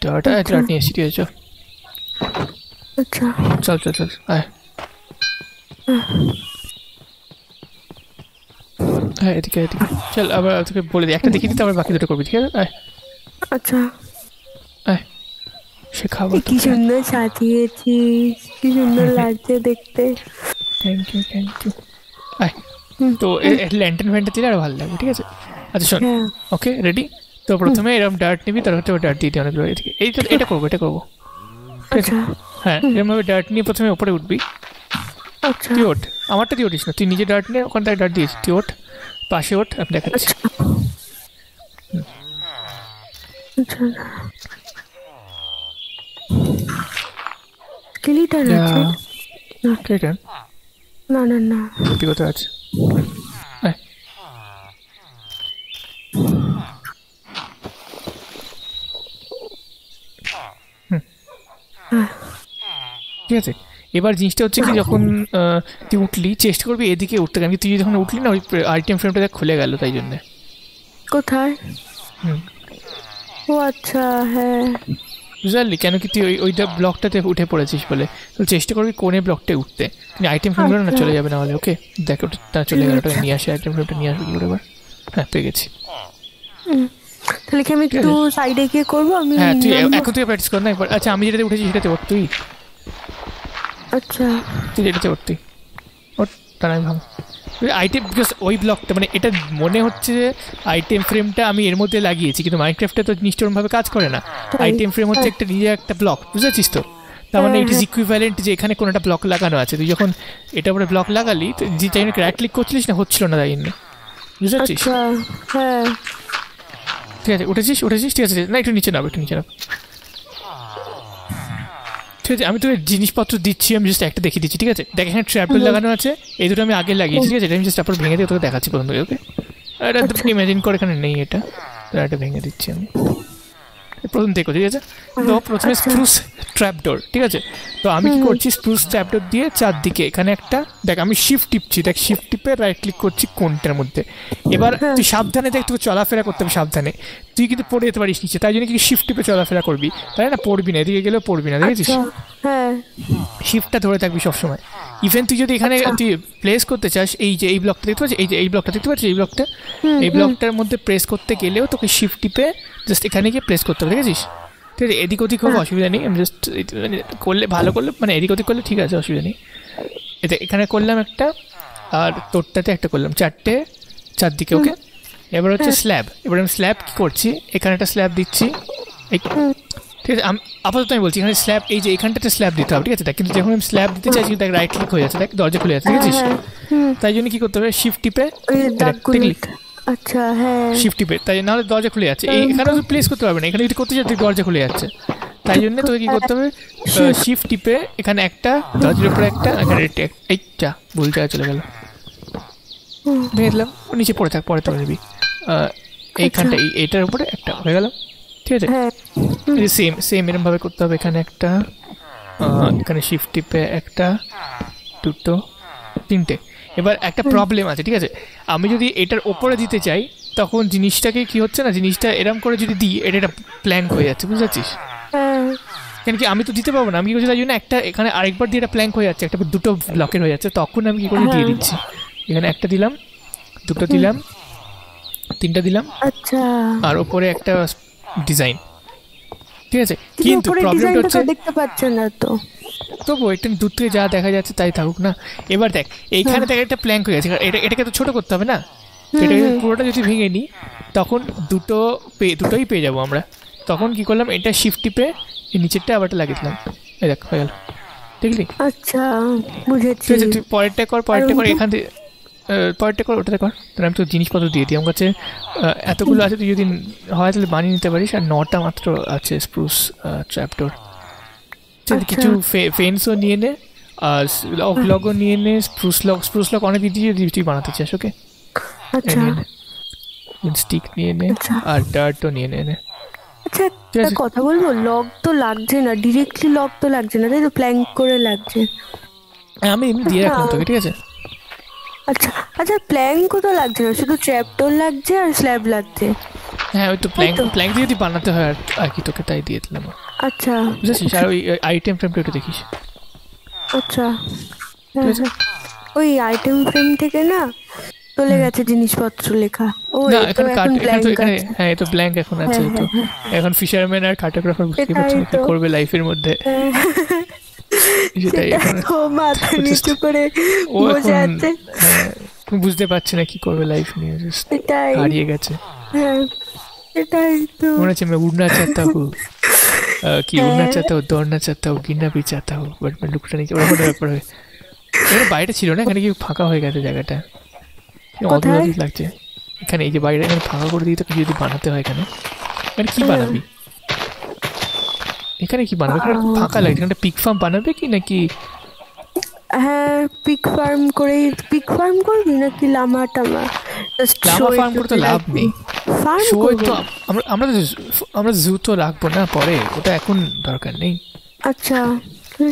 ডার্ট আয় ডার্ট নিয়ে এসছি ঠিক আছে চল। আচ্ছা। চল চল চল আয়। হ্যাঁ এদিকে এদিকে। চল আবার তোকে বলে দিই একটা দেখিয়ে দিতে আবার বাকি দুটো করবি ঠিক আছে? আয়। আচ্ছা। সে খাবার কি সুন্দর সাজিয়েছিস কি সুন্দর লাগছে দেখতে। থ্যাংক ইউ থ্যাংক ইউ তো ল্যান্টেন ফ্যানটা দিলে আরও ভালো লাগবে ঠিক আছে? আচ্ছা শোন। হ্যাঁ। ওকে রেডি তো প্রথমে এরকম ডার্ট নিবি তারপর তো ডার্ট দিয়ে অনেকগুলো এদিকে। এইটা এটা করব এটা করব। ঠিক আছে? আচ্ছা। হ্যাঁ এরকমভাবে ডার্ট নিয়ে প্রথমে উপরে উঠবি। আচ্ছা। তুই ওঠ। আমারটা দিয়ে উঠিস না। তুই নিজে ডার্ট নিয়ে ওখানটায় ডার্ট দিয়েছিস তুই ওঠ। পাশে ওঠ আমি দেখাচ্ছি। আছে ঠিক আছে? না না না কোথায় আছে। ঠিক আছে। এবার জিনিসটা হচ্ছে কি যখন তুই উঠলি চেষ্টা করবি এদিকে উঠতে কারণ তুই যখন উঠলি না ওই আইটেম ফ্রেমটা খুলে গেল তাই জন্যে। কোথায়? হুম। ও আচ্ছা হ্যাঁ। বুঝতে পারলি কেন কি তুই ওই ওইটা ব্লকটাতে উঠে পড়েছিস বলে। চেষ্টা করবি কোনে ব্লকটায় উঠতে। কিন্তু আইটেম ফ্রেমগুলো না আচ্ছা। চলে যাবে না হলে ওকে দেখ ওটা চলে গেল ওটা নিয়ে আসে আইটেম ফ্রেমটা নিয়ে আসবে এবার? হ্যাঁ পেয়ে গেছি। তাহলে কি আমি একটু সাইডে গিয়ে করব? আমি হ্যাঁ তুই এখন তুই প্র্যাকটিস কর না একবার। আচ্ছা আমি যেটাতে উঠেছি সেটাতে ওঠ তুই। আচ্ছা। তুই যেটাতে ওঠ তুই। ওঠ তার আমি ভাব আইটেম বিকজ ওই ব্লকটা মানে এটা মনে হচ্ছে যে আইটেম ফ্রেমটা আমি এর মধ্যে লাগিয়েছি কিন্তু মাইনক্রাফটে তো ওরমভাবে কাজ করে না। আইটেম ফ্রেম হচ্ছে একটা নিজে একটা ব্লক বুঝেছিস তো? তার মানে ইট ইজ ইকুইভ্যালেন্ট যে এখানে কোনো একটা ব্লক লাগানো আছে। তুই যখন এটা উপরে ব্লক লাগালি যে টাইমে রাইট ক্লিক করছিলিস না হচ্ছিল না তাই জন্য। বুঝতে পারছিস আচ্ছা হ্যাঁ। ঠিক আছে উঠেছিস? উঠেছিস? ঠিক আছে না একটু নিচে নাও একটু নিচে নাও ঠিক আছে আমি তোকে জিনিসপত্র দিচ্ছি আমি জাস্ট একটা দেখিয়ে দিচ্ছি ঠিক আছে? দেখ এখানে ট্র্যাপেল লাগানো আছে এই দুটো আমি আগে লাগিয়েছি ঠিক আছে? এটা আমি জাস্ট তারপর ভেঙে দিয়ে তোকে দেখাচ্ছি প্রথম থেকে ওকে এটা তুমি ইমাজিন করে এখানে নেই এটা। তো এটা ভেঙে দিচ্ছি আমি। প্রথম থেকে ঠিক আছে? তো প্রথমে আচ্ছা। স্প্রুস ট্র্যাপডোর ঠিক আছে? তো আমি কি করছি? স্প্রুস ট্র্যাপডোর দিয়ে চারদিকে এখানে একটা দেখ আমি শিফট টিপছি। দেখ শিফট টিপে রাইট ক্লিক করছি কোনটার মধ্যে। এবার হ্যাঁ। তুই সাবধানে দেখ তোকে চলাফেরা করতে হবে সাবধানে। তুই কিন্তু পড়ে যেতে পারিস নিচে তাই জন্য কি শিফট টিপে চলাফেরা করবি। তাই না? পড়বি না এদিকে গেলেও পড়বি না দেখেছিস? আচ্ছা। হ্যাঁ শিফটটা ধরে থাকবি সবসময়। ইভেন তুই যদি এখানে আচ্ছা। তুই প্লেস করতে চাস এই যে এই ব্লকটা দেখতে পাচ্ছিস? এই যে এই ব্লকটা দেখতে পাচ্ছিস? এই ব্লকটা এই ব্লকটার মধ্যে প্রেস করতে গেলেও তোকে শিফট টিপে জাস্ট এখানে গিয়ে প্রেস করতে হবে দেখেছিস? ঠিক আছে এদিক ওদিক হোক হ্যাঁ। অসুবিধা নেই। আমি জাস্ট মানে করলে ভালো করলে মানে এদিক ওদিক করলে ঠিক আছে অসুবিধা নেই। এটা এখানে করলাম একটা আর তোরটাতে একটা করলাম। চারটে চারদিকে ওকে এবার হচ্ছে। স্ল্যাব এবার আমি স্ল্যাব কি করছি? এখানে একটা স্ল্যাব দিচ্ছি। ঠিক আছে আম- আপাতত আমি বলছি এখানে স্ল্যাব এই যে এখানটাতে স্ল্যাব দিতে হবে ঠিক আছে? দেখ কিন্তু যখন আমি স্ল্যাব দিতে চাইছি দেখ রাইট ক্লিক হয়ে যাচ্ছে দেখ দরজা খুলে যাচ্ছে হ্যাঁ দেখেছিস? হ্যাঁ তাই জন্য কি করতে হবে শিফট টিপে দেখ, আচ্ছা হ্যাঁ। শিফট টিপে তাই নাহলে দরজা খুলে যাচ্ছে। এখানে তুই প্লেস করতে পারবে না এখানে যদি করতে চাই দরজা খুলে যাচ্ছে। তাই জন্য তোকে কি করতে হবে শিফট টিপে এখানে একটা দরজার উপরে একটা এখানে একটা এই ভুল জায়গায় চলে গেল। ভেঙে দিলাম নিচে পড়ে থাক পরে তো নিবি। এইখানটা এই এইটার উপরে একটা হয়ে গেল। ঠিক আছে। হ্যাঁ। সেম সেম এরকম ভাবে করতে হবে এখানে একটা। এখানে শিফট টিপে একটা দুটো তিনটে। এবার একটা প্রবলেম আছে ঠিক আছে? আমি যদি এটার ওপরে দিতে চাই তখন জিনিসটাকে কি হচ্ছে না? জিনিসটা এরম করে যদি দিই এটা একটা প্ল্যাঙ্ক হয়ে যাচ্ছে বুঝতে পারছিস হ্যাঁ। কেন কি আমি তো দিতে পারব না। আমি কি করছি তাই জন্য একটা এখানে আরেকবার দিয়ে এটা প্ল্যাঙ্ক হয়ে যাচ্ছে একটা দুটো ব্লকের হয়ে যাচ্ছে। তখন আমি কি করে দিয়ে হ্যাঁ। দিচ্ছি? এখানে একটা দিলাম দুটো দিলাম তিনটা দিলাম। আচ্ছা। আর ওপরে একটা ডিজাইন। ঠিক আছে? কিন্তু প্রবলেমটা হচ্ছে দেখতে পাচ্ছেন না তো। তবু এটা দূর থেকে যা দেখা যাচ্ছে তাই থাকুক না। এবার দেখ এইখানে দেখ একটা প্ল্যাঙ্ক হয়ে গেছে। এটা এটাকে তো ছোট করতে হবে না? এটাকে। পুরোটা যদি ভেঙে নিই তখন দুটো পেয়ে দুটোই পেয়ে যাব আমরা। তখন কি করলাম এটা শিফট টিপে এই নিচেরটা আবারটা লাগিয়ে দিলাম। এই দেখ হয়ে গেল। দেখলি? আচ্ছা বুঝেছি। পরেরটা কর পরেরটা কর এখান থেকে পরেরটা কর ওটাতে কর। তাহলে আমি তো জিনিসপত্র দিয়ে দিই। আমার কাছে এতগুলো আছে তুই যদি হয় তাহলে বানিয়ে নিতে পারিস আর নটা মাত্র আছে স্প্রুস ট্র্যাপডোর আচ্ছা। কিছু ফেন্সও নিয়ে নে আর লক লগও নিয়ে নে স্প্রুস লক স্প্রুস লক অনেক দিয়ে দিয়ে তুই বানাতে চাস ওকে আচ্ছা। স্টিক নিয়ে নে আচ্ছা। আর ডার্টও নিয়ে নে নে। আচ্ছা একটা কথা বলব লক তো লাগছে না ডিরেক্টলি লক তো লাগছে না তাই তো প্ল্যাঙ্ক করে লাগছে। হ্যাঁ, আমি এমনি দিয়ে রাখলাম তোকে ঠিক আছে? আচ্ছা আচ্ছা প্ল্যাঙ্কও তো লাগছে না শুধু ট্র্যাপটোর লাগছে আর স্ল্যাব লাগছে। হ্যাঁ ওই তো প্ল্যাঙ্ক প্ল্যাঙ্ক দিয়ে যদি বানাতে হয় আর কি তোকে তাই দিয়ে দিলাম। আচ্ছা। বুঝেছিস? আর ওই আইটেম ফ্রেমটা একটু দেখিস। আচ্ছা। হ্যাঁ, হ্যাঁ। ওই আইটেম ফ্রেম থেকে না চলে গেছে জিনিসপত্র লেখা। ও এখন এখন হ্যাঁ তো ব্ল্যাঙ্ক এখন আছে হ্যাঁ, তো। এখন ফিশারম্যান আর কার্টোগ্রাফার বুঝতে পারছে করবে লাইফের মধ্যে। হ্যাঁ, মাথা নিচু করে বসে আছে হ্যাঁ, বুঝতে পারছে না কি করবে লাইফ নিয়ে সেটাই। হারিয়ে গেছে। হ্যাঁ, সেটাই তো। মনে হচ্ছে আমি উড়না চাতা কি হ্যাঁ। উড়না চাতা হু দৌড়না চাতা হু গিন্না চাতা বাট মানে লুকটা নিচে ওরকম ব্যাপার হয়। এটা বাইরে ছিল না? এখানে কি ফাঁকা হয়ে গেছে জায়গাটা? অদ্ভুত লাগছে। এখানে এই যে বাইরে এখানে ফাঁকা করে দিই তো কিছু যদি বানাতে হয় এখানে। এখানে কি বানাবি? এখানে কি বানাবে? এখানে ফাঁকা লাগছে এখানে পিক ফার্ম বানাবে কি নাকি? হ্যাঁ পিক ফার্ম করে পিক ফার্ম করবি নাকি লামা টামা? লামা farm করে তো লাভ নেই। ফার্ম করবি। আমরা আমরা আমরা জু তো রাখব না পরে। ওটা এখন দরকার নেই। আচ্ছা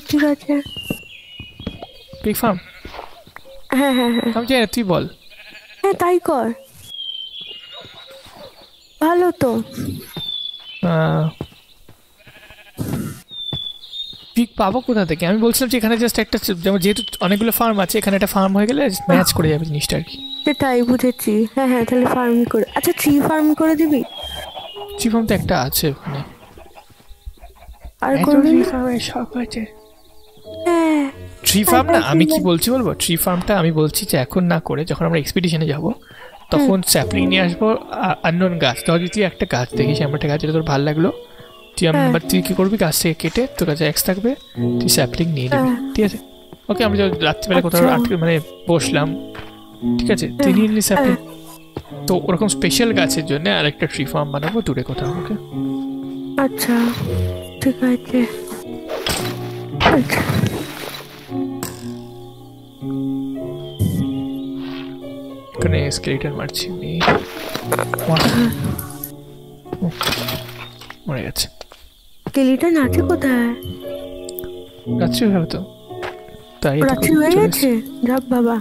ঠিক আছে। পিক ফার্ম হ্যাঁ হ্যাঁ হ্যাঁ। আমি জানি তুই বল। হ্যাঁ তাই কর। ভালো তো। পিক পাবো কোথা থেকে? আমি বলছিলাম যে এখানে জাস্ট একটা যেমন যেহেতু অনেকগুলো ফার্ম আছে এখানে একটা ফার্ম হয়ে গেলে ম্যাচ করে যাবে জিনিসটা আর কি। সেটাই বুঝেছি। হ্যাঁ হ্যাঁ তাহলে ফার্ম করে আচ্ছা ট্রি ফার্ম করে দিবি? ট্রি ফার্ম তো একটা আছে ওখানে। আর করবি শখ আছে। হ্যাঁ। ট্রি ফার্ম না আমি কি বলছি বলব? ট্রি ফার্মটা আমি বলছি যে এখন না করে যখন আমরা এক্সপিডিশনে যাব তখন স্যাপলিং নিয়ে আসব আননোন গাছ। ধর যদি একটা গাছ দেখিস এমন একটা গাছ যেটা তোর ভালো লাগল। তুই হ্যাঁ। আমার তুই কি করবি? গাছ থেকে কেটে তোর কাছে এক্স থাকবে তুই স্যাপলিং নিয়ে নিবি হ্যাঁ। ঠিক আছে? ওকে আমরা যখন রাত্রিবেলা কোথাও আচ্ছা। আটকে মানে বসলাম ঠিক আছে? তুই নিয়ে নিলি স্যাপলিং তো ওরকম স্পেশাল গাছের জন্য আরেকটা ট্রি ফার্ম বানাবো দূরে কোথাও ওকে আচ্ছা ঠিক আছে। আচ্ছা। এখানে স্কেলেটন মারছি আমি। মরে গেছে। কেলিটা আছে কোথায়? রাত্রি হবে তো তাই রাত্রি হয়ে গেছে? যাব বাবা।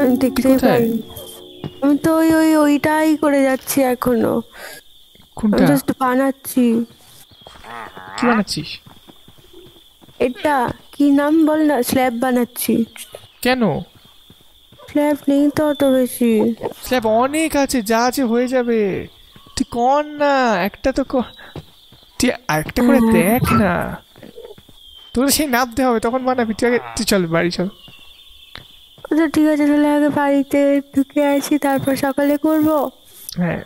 আমি দেখতেই পাই। আমি তো ওই ওই ওইটাই করে যাচ্ছি এখনও। কোনটা? জাস্ট বানাচ্ছি। কি বানাচ্ছিস? এটা। কি নাম বল না? স্ল্যাব বানাচ্ছি। কেন? স্ল্যাব নেই তো অত বেশি। স্ল্যাব অনেক আছে যা আছে হয়ে যাবে। তুই কর না একটা তো তুই আরেকটা করে হ্যাঁ। দেখ না। তোর সেই নামতে হবে তখন বানাবি তুই আগে তুই চল বাড়ি চল। আচ্ছা ঠিক আছে তাহলে আগে বাড়িতে ঢুকে আসি তারপর সকালে করব। হ্যাঁ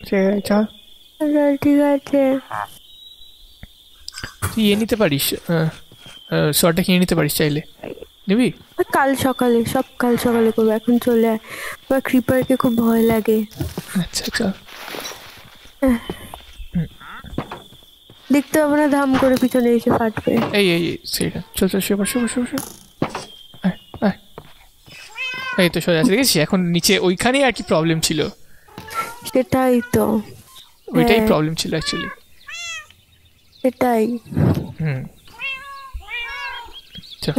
ঠিক আছে চল। আচ্ছা ঠিক আছে। তুই ইয়ে নিতে পারিস শর্টটা কিনে নিতে পারিস চাইলে। নিবি? কাল সকালে সব কাল সকালে করব এখন চলে আয়। আমার ক্রিপারকে খুব ভয় লাগে। আচ্ছা চল। দেখতে হবে না ধাম করে পিছনে এসে ফাটবে। এই এই সেটা চল চল শুয়ে বসে বসে আয়। এই তো সোজা আছে দেখেছি এখন নিচে ওইখানেই আর কি প্রবলেম ছিল। সেটাই তো। ওইটাই হ্যাঁ। প্রবলেম ছিল অ্যাকচুয়ালি সেটাই। হুম। চল।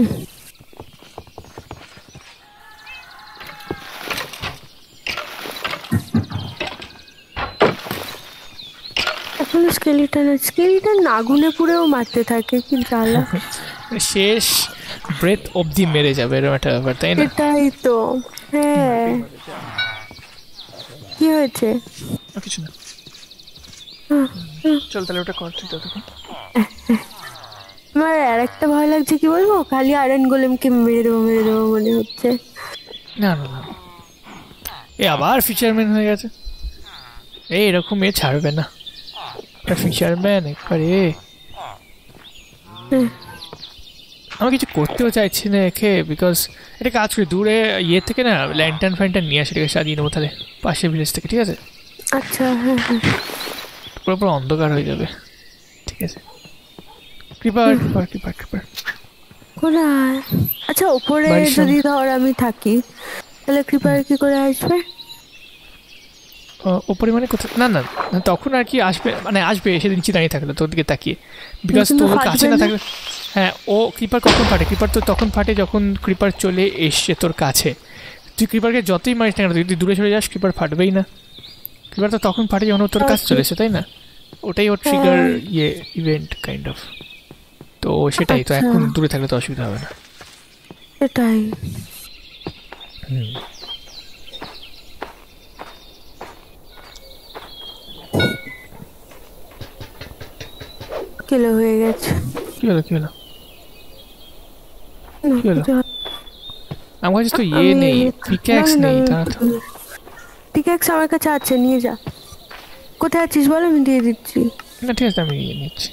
এখনও স্কেলিটন স্কেলিটন আগুনে পুড়েও মারতে থাকে কি জ্বালা। শেষ ব্রেথ অবধি মেরে যাবে এরকম একটা ব্যাপার তাই না? সেটাই তো হ্যাঁ। কি হয়েছে? আর কিছু না। হুম, চল তাহলে ওটা কর তুই ততক্ষণ। আমার আর একটা ভয় লাগছে কি বলব? খালি আয়রন গোলেমকে মেরে দেবো মেরে দেবো মনে হচ্ছে। না না না। এ আবার ফিচারম্যান হয়ে গেছে। এই এরকম এ ছাড়বে না। একটা ফিচারম্যান একবারে। আমি কিছু করতেও চাইছি না একে বিকজ এটা কাজ করি দূরে ইয়ে থেকে না ল্যান্টার্ন ফ্যান্টার্ন নিয়ে আসে এটাকে সাজিয়ে নেব তাহলে পাশের ভিলেজ থেকে ঠিক আছে? আচ্ছা হ্যাঁ হ্যাঁ। পুরো পুরো অন্ধকার হয়ে যাবে ঠিক আছে? কৃপার কৃপার কৃপার কৃপার কোথায় আচ্ছা ওপরে যদি ধর আমি থাকি তাহলে ক্রিপার কি করে আসবে? ওপরে মানে কোথাও না না তখন আর কি আসবে মানে আসবে এসে নিচে দাঁড়িয়ে থাকল তোর দিকে তাকিয়ে। বিকজ তোর কাছে না? থাকলে হ্যাঁ ও ক্রিপার কখন ফাটে? ক্রিপার তো তখন ফাটে যখন ক্রিপার চলে এসছে তোর কাছে। তুই ক্রিপারকে যতই মারিস না কেন তুই যদি দূরে চলে যাস ক্রিপার ফাটবেই না। ক্রিপার তো তখন ফাটে যখন তোর কাছে চলে এসে তাই না? ওটাই ওর ট্রিগার ইয়ে ইভেন্ট কাইন্ড অফ তো সেটাই তো আচ্ছা। এখন দূরে থাকলে তো অসুবিধা হবে না। সেটাই। হুম। কেলো হয়ে গেছে। কি হলো কি হলো? কি হলো? আমার কাছে তো ইয়ে নেই পিক্যাক্স নেই তারা পিক্যাক্স আমার কাছে আছে নিয়ে যা। কোথায় আছিস বল আমি দিয়ে দিচ্ছি। না ঠিক আছে আমি নিয়ে নিচ্ছি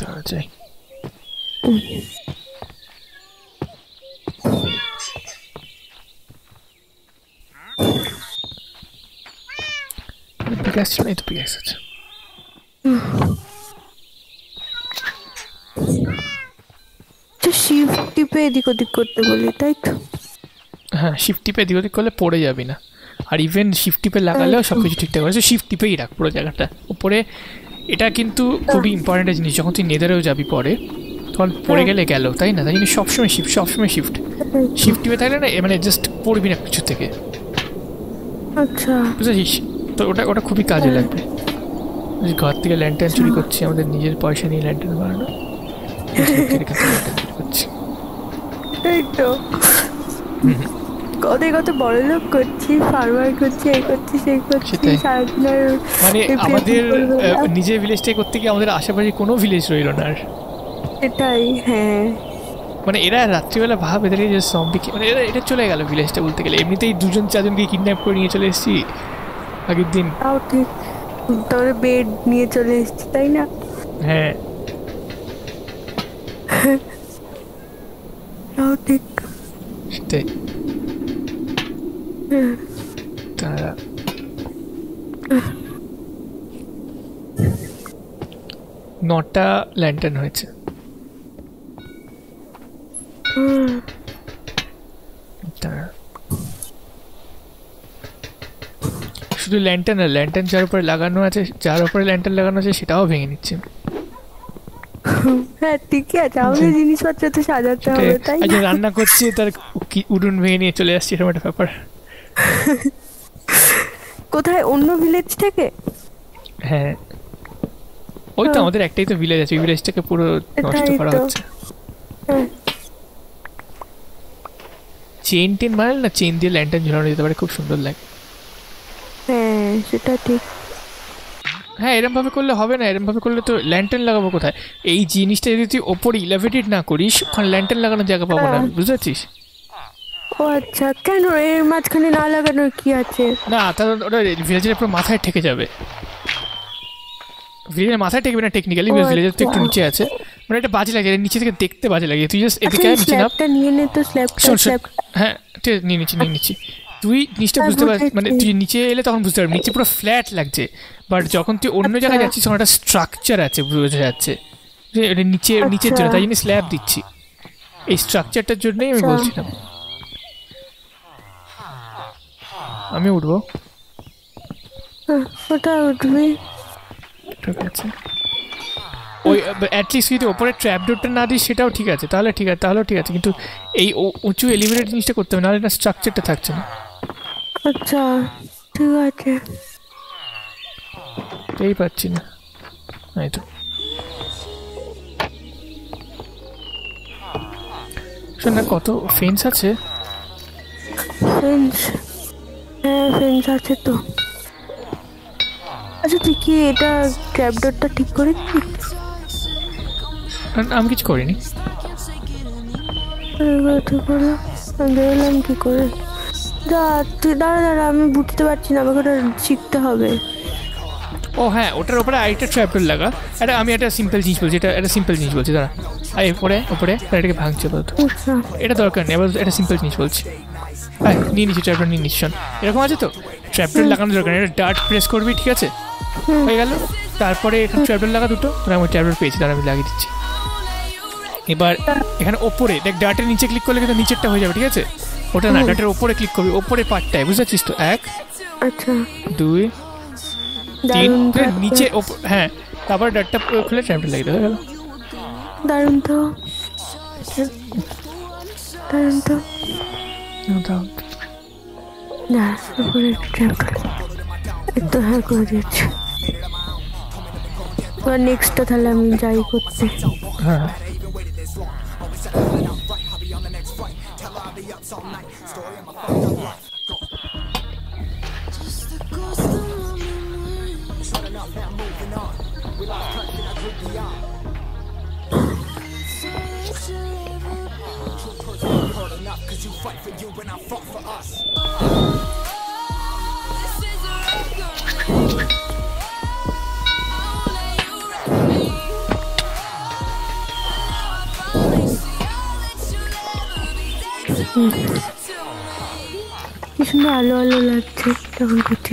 দাঁড়া যাই পিকাস আছে শিফট টিপে এদিক ওদিক করতে বলি তাই তো? হ্যাঁ শিফট টিপে এদিক ওদিক করলে পড়ে যাবি না। আর ইভেন শিফট টিপে লাগালেও সব কিছু ঠিকঠাক আছে শিফট টিপেই রাখ পুরো জায়গাটা। উপরে এটা কিন্তু খুবই ইম্পর্টেন্ট জিনিস। যখন তুই নেদারেও যাবি পরে তখন পড়ে গেলে গেল তাই না? তাই জন্য সবসময় শিফট সবসময় শিফট শিফট টিপে থাকলে না মানে জাস্ট পড়বি না কিছু থেকে। আচ্ছা। বুঝেছিস? তো ওটা ওটা খুবই কাজে লাগবে। ঘর থেকে ল্যান্টার্ন চুরি করছি আমাদের নিজের পয়সা নিয়ে ল্যান্টার্ন বানানো। করছি। এই তো। কত কত বড় লোক করছি ফার্মার করছি এই করছি সেই মানে আমাদের নিজের ভিলেজটাই করতে গিয়ে আমাদের আশেপাশে কোনো ভিলেজ রইল না আর। এটাই হ্যাঁ। মানে এরা রাত্রিবেলা ভাব এদেরকে যে জম্বি মানে এরা এটা চলে গেল ভিলেজটা বলতে গেলে। এমনিতেই দুজন চারজনকে কিডন্যাপ করে নিয়ে চলে এসেছি আগের দিন। তাও ঠিক। তাহলে বেড নিয়ে চলে এসেছি তাই না? হ্যাঁ। তাও ঠিক। সেটাই। তারা নটা ল্যান্টার্ন হয়েছে। শুধু ল্যান্টার্ন আর ল্যান্টার্ন যার উপরে লাগানো আছে যার উপরে ল্যান্টার্ন লাগানো আছে সেটাও ভেঙে নিচ্ছে। হ্যাঁ ঠিকই আছে। আমাদের জিনিসপত্র তো সাজাতে হবে তাই একজন রান্না করছে তার উডুন ভেঙে নিয়ে চলে আসছে এরকম একটা ব্যাপার। কোথায়? অন্য ভিলেজ থেকে? হ্যাঁ। ওই তো হ্যাঁ। আমাদের একটাই তো ভিলেজ আছে ওই ভিলেজটাকে পুরো নষ্ট করা হচ্ছে। হ্যাঁ। চেন টেন মানে না চেন দিয়ে ল্যান্টার্ন ঝুলানো যেতে পারে খুব সুন্দর লাগে। হ্যাঁ সেটা ঠিক। হ্যাঁ এরম ভাবে করলে হবে না এরম ভাবে করলে তো ল্যান্টার্ন লাগাবো কোথায়? এই জিনিসটা যদি তুই ওপরে ইলেভেটেড না করিস ওখানে ল্যান্টার্ন লাগানোর জায়গা পাবো না হ্যাঁ। বুঝতে পারছিস ও আচ্ছা কেন এর মাঝখানে না লাগানোর কি আছে? না তাহলে ওটা ভিলেজের পুরো মাথায় ঠেকে যাবে। ভিলেজের মাথায় ঠেকবে না টেকনিক্যালি ভিলেজের তো একটু আচ্ছা। নিচে আছে। মানে এটা বাজে লাগে নিচে থেকে দেখতে বাজে লাগে। তুই জাস্ট আচ্ছা এদিকে আয়, নিচে স্ল্যাবটা নিয়ে নে তো স্ল্যাব হ্যাঁ ঠিক নিয়ে নিচ্ছি নিয়ে নিচ্ছি। তুই জিনিসটা হ্যাঁ, বুঝতে পারছিস মানে তুই নিচে এলে তখন বুঝতে পারবি। নিচে পুরো ফ্ল্যাট লাগছে। বাট যখন তুই অন্য জায়গায় আচ্ছা। যাচ্ছিস তখন একটা স্ট্রাকচার আছে বোঝা যাচ্ছে। যে এটা নিচে নিচের জন্য আচ্ছা। তাই জন্য স্ল্যাব দিচ্ছি। এই স্ট্রাকচারটার জন্যই আমি আচ্ছা। বলছিলাম। আমি উঠবো। ওটা উঠবি। ঠিক আছে। ওই অ্যাটলিস্ট যদি ওপরে ট্র্যাপ ডোরটা না দিস সেটাও ঠিক আছে। তাহলে ঠিক আছে তাহলেও ঠিক আছে। কিন্তু এই উঁচু এলিভেটেড জিনিসটা করতে হবে নাহলে না স্ট্রাকচারটা থাকছে না। আচ্ছা ঠিক আছে। এই পাচ্ছি না। এই তো। শোন না কত ফেন্স আছে? ফ্রেন্ডস হ্যাঁ ফ্রেন্ডস আছে তো। আচ্ছা তুই কি এটা ট্র্যাপডোরটা ঠিক করেছিস আর আমি কিছু করিনি। এবার ঠিক করে আমি বেরোলাম কি করে। যা তুই দাঁড়া দাঁড়া আমি বুঝতে পারছি না আমাকে ওটা শিখতে হবে। ও হ্যাঁ ওটার উপরে আরেকটা ট্র্যাপডোর লাগা। এটা আমি একটা সিম্পল জিনিস বলছি এটা একটা সিম্পল জিনিস বলছি দাঁড়া। আর এরপরে ওপরে এটাকে ভাঙছে বলতো এটা দরকার নেই আবার এটা সিম্পল জিনিস বলছি। হ্যাঁ নিয়ে নিচ্ছি ট্র্যাপডোর নিয়ে নিচ্ছি এরকম আছে তো? ট্র্যাপডোর লাগানো দরকার নেই এটা ডার্ট প্রেস করবি ঠিক আছে? হয়ে গেল। তারপরে এখানে ট্র্যাপডোর লাগা দুটো তাহলে আমি ট্র্যাপডোর পেয়েছি তাহলে আমি লাগিয়ে দিচ্ছি। এবার এখানে ওপরে দেখ ডাটের নিচে ক্লিক করলে কিন্তু নিচেরটা হয়ে যাবে ঠিক আছে? ওটা না। ডাটের ওপরে ক্লিক করবি ওপরে পার্টটায় বুঝতে পারছিস তো? এক আচ্ছা। দুই তিন একটা। নিচে হ্যাঁ তারপর ডাটটা খুলে টাইমটা লাগিয়ে দেবে দারুণ তো। দারুণ তো। না উপরে একটু হ্যাঁ করে দিচ্ছি এবার নেক্সটটা তাহলে আমি যাই করতে। হ্যাঁ। কি সুন্দর আলো আলো লাগছে তখন করছি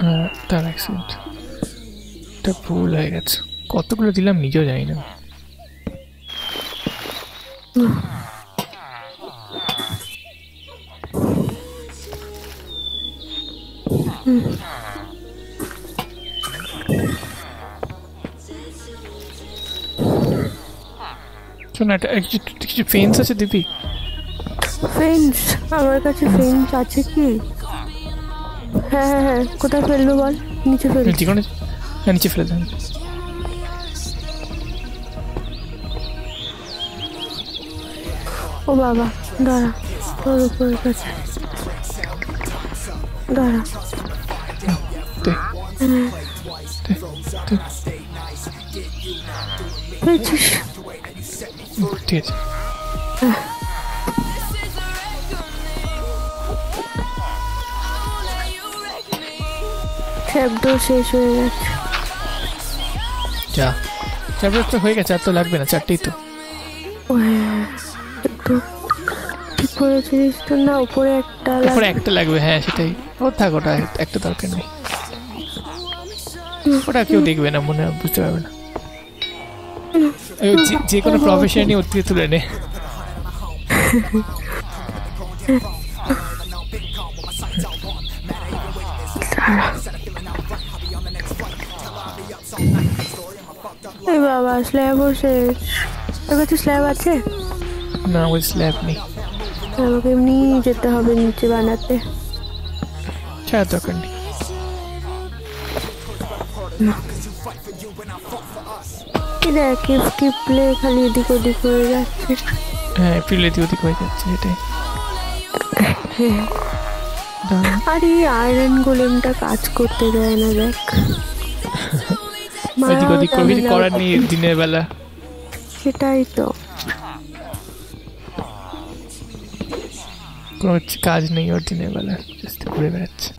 হ্যাঁ, তার অ্যাক্সিডেন্ট এটা ভুল হয়ে গেছে। কতগুলো দিলাম নিজেও জানি না। কিছু ফেন্স আছে দিবি? ফ্রেন্ডস আমার কাছে ফ্রেন্ডস আছে কি? হ্যাঁ হ্যাঁ হ্যাঁ কোথায় ফেলব বল? নিচে ফেলছি। যে হ্যাঁ, নিচে ফেলে দেন ও বাবা দাঁড়া তোর উপরে কাছে। দাঁড়া। পেয়েছিস ঠিক আছে। শব্দ শেষ হয়ে গেছে। যা। চারটে তো হয়ে গেছে আর তো লাগবে না চারটেই তো। একটু ঠিক করেছিস তো না উপরে একটা উপরে একটা লাগবে হ্যাঁ সেটাই। ও থাক ওটা একটা দরকার নেই। ওটা কেউ দেখবে না মনে বুঝতে পারবে না। যে- যে কোনো প্রফেশনই ওর থেকে তুলে নে। এই বাবা স্ল্যাবও শেষ তোর কাছে স্ল্যাব আছে না ওই স্ল্যাব নেই আমাকে এমনি যেতে হবে নিচে বানাতে ছাড়ার দরকার নেই এটা কিপ কিপলে খালি এদিক ওদিক হয়ে যাচ্ছে হ্যাঁ এপ্রিল এদিক ওদিক হয়ে যাচ্ছে এটাই দাঁড়ান। আর এই আয়রন গোলেমটা কাজ করতে দেয় না দেখ এদিক ওদিক করবি করার নেই দিনের বেলা। সেটাই তো। কোনো কাজ নেই ওর দিনের বেলা জাস্ট ঘুরে বেড়াচ্ছে।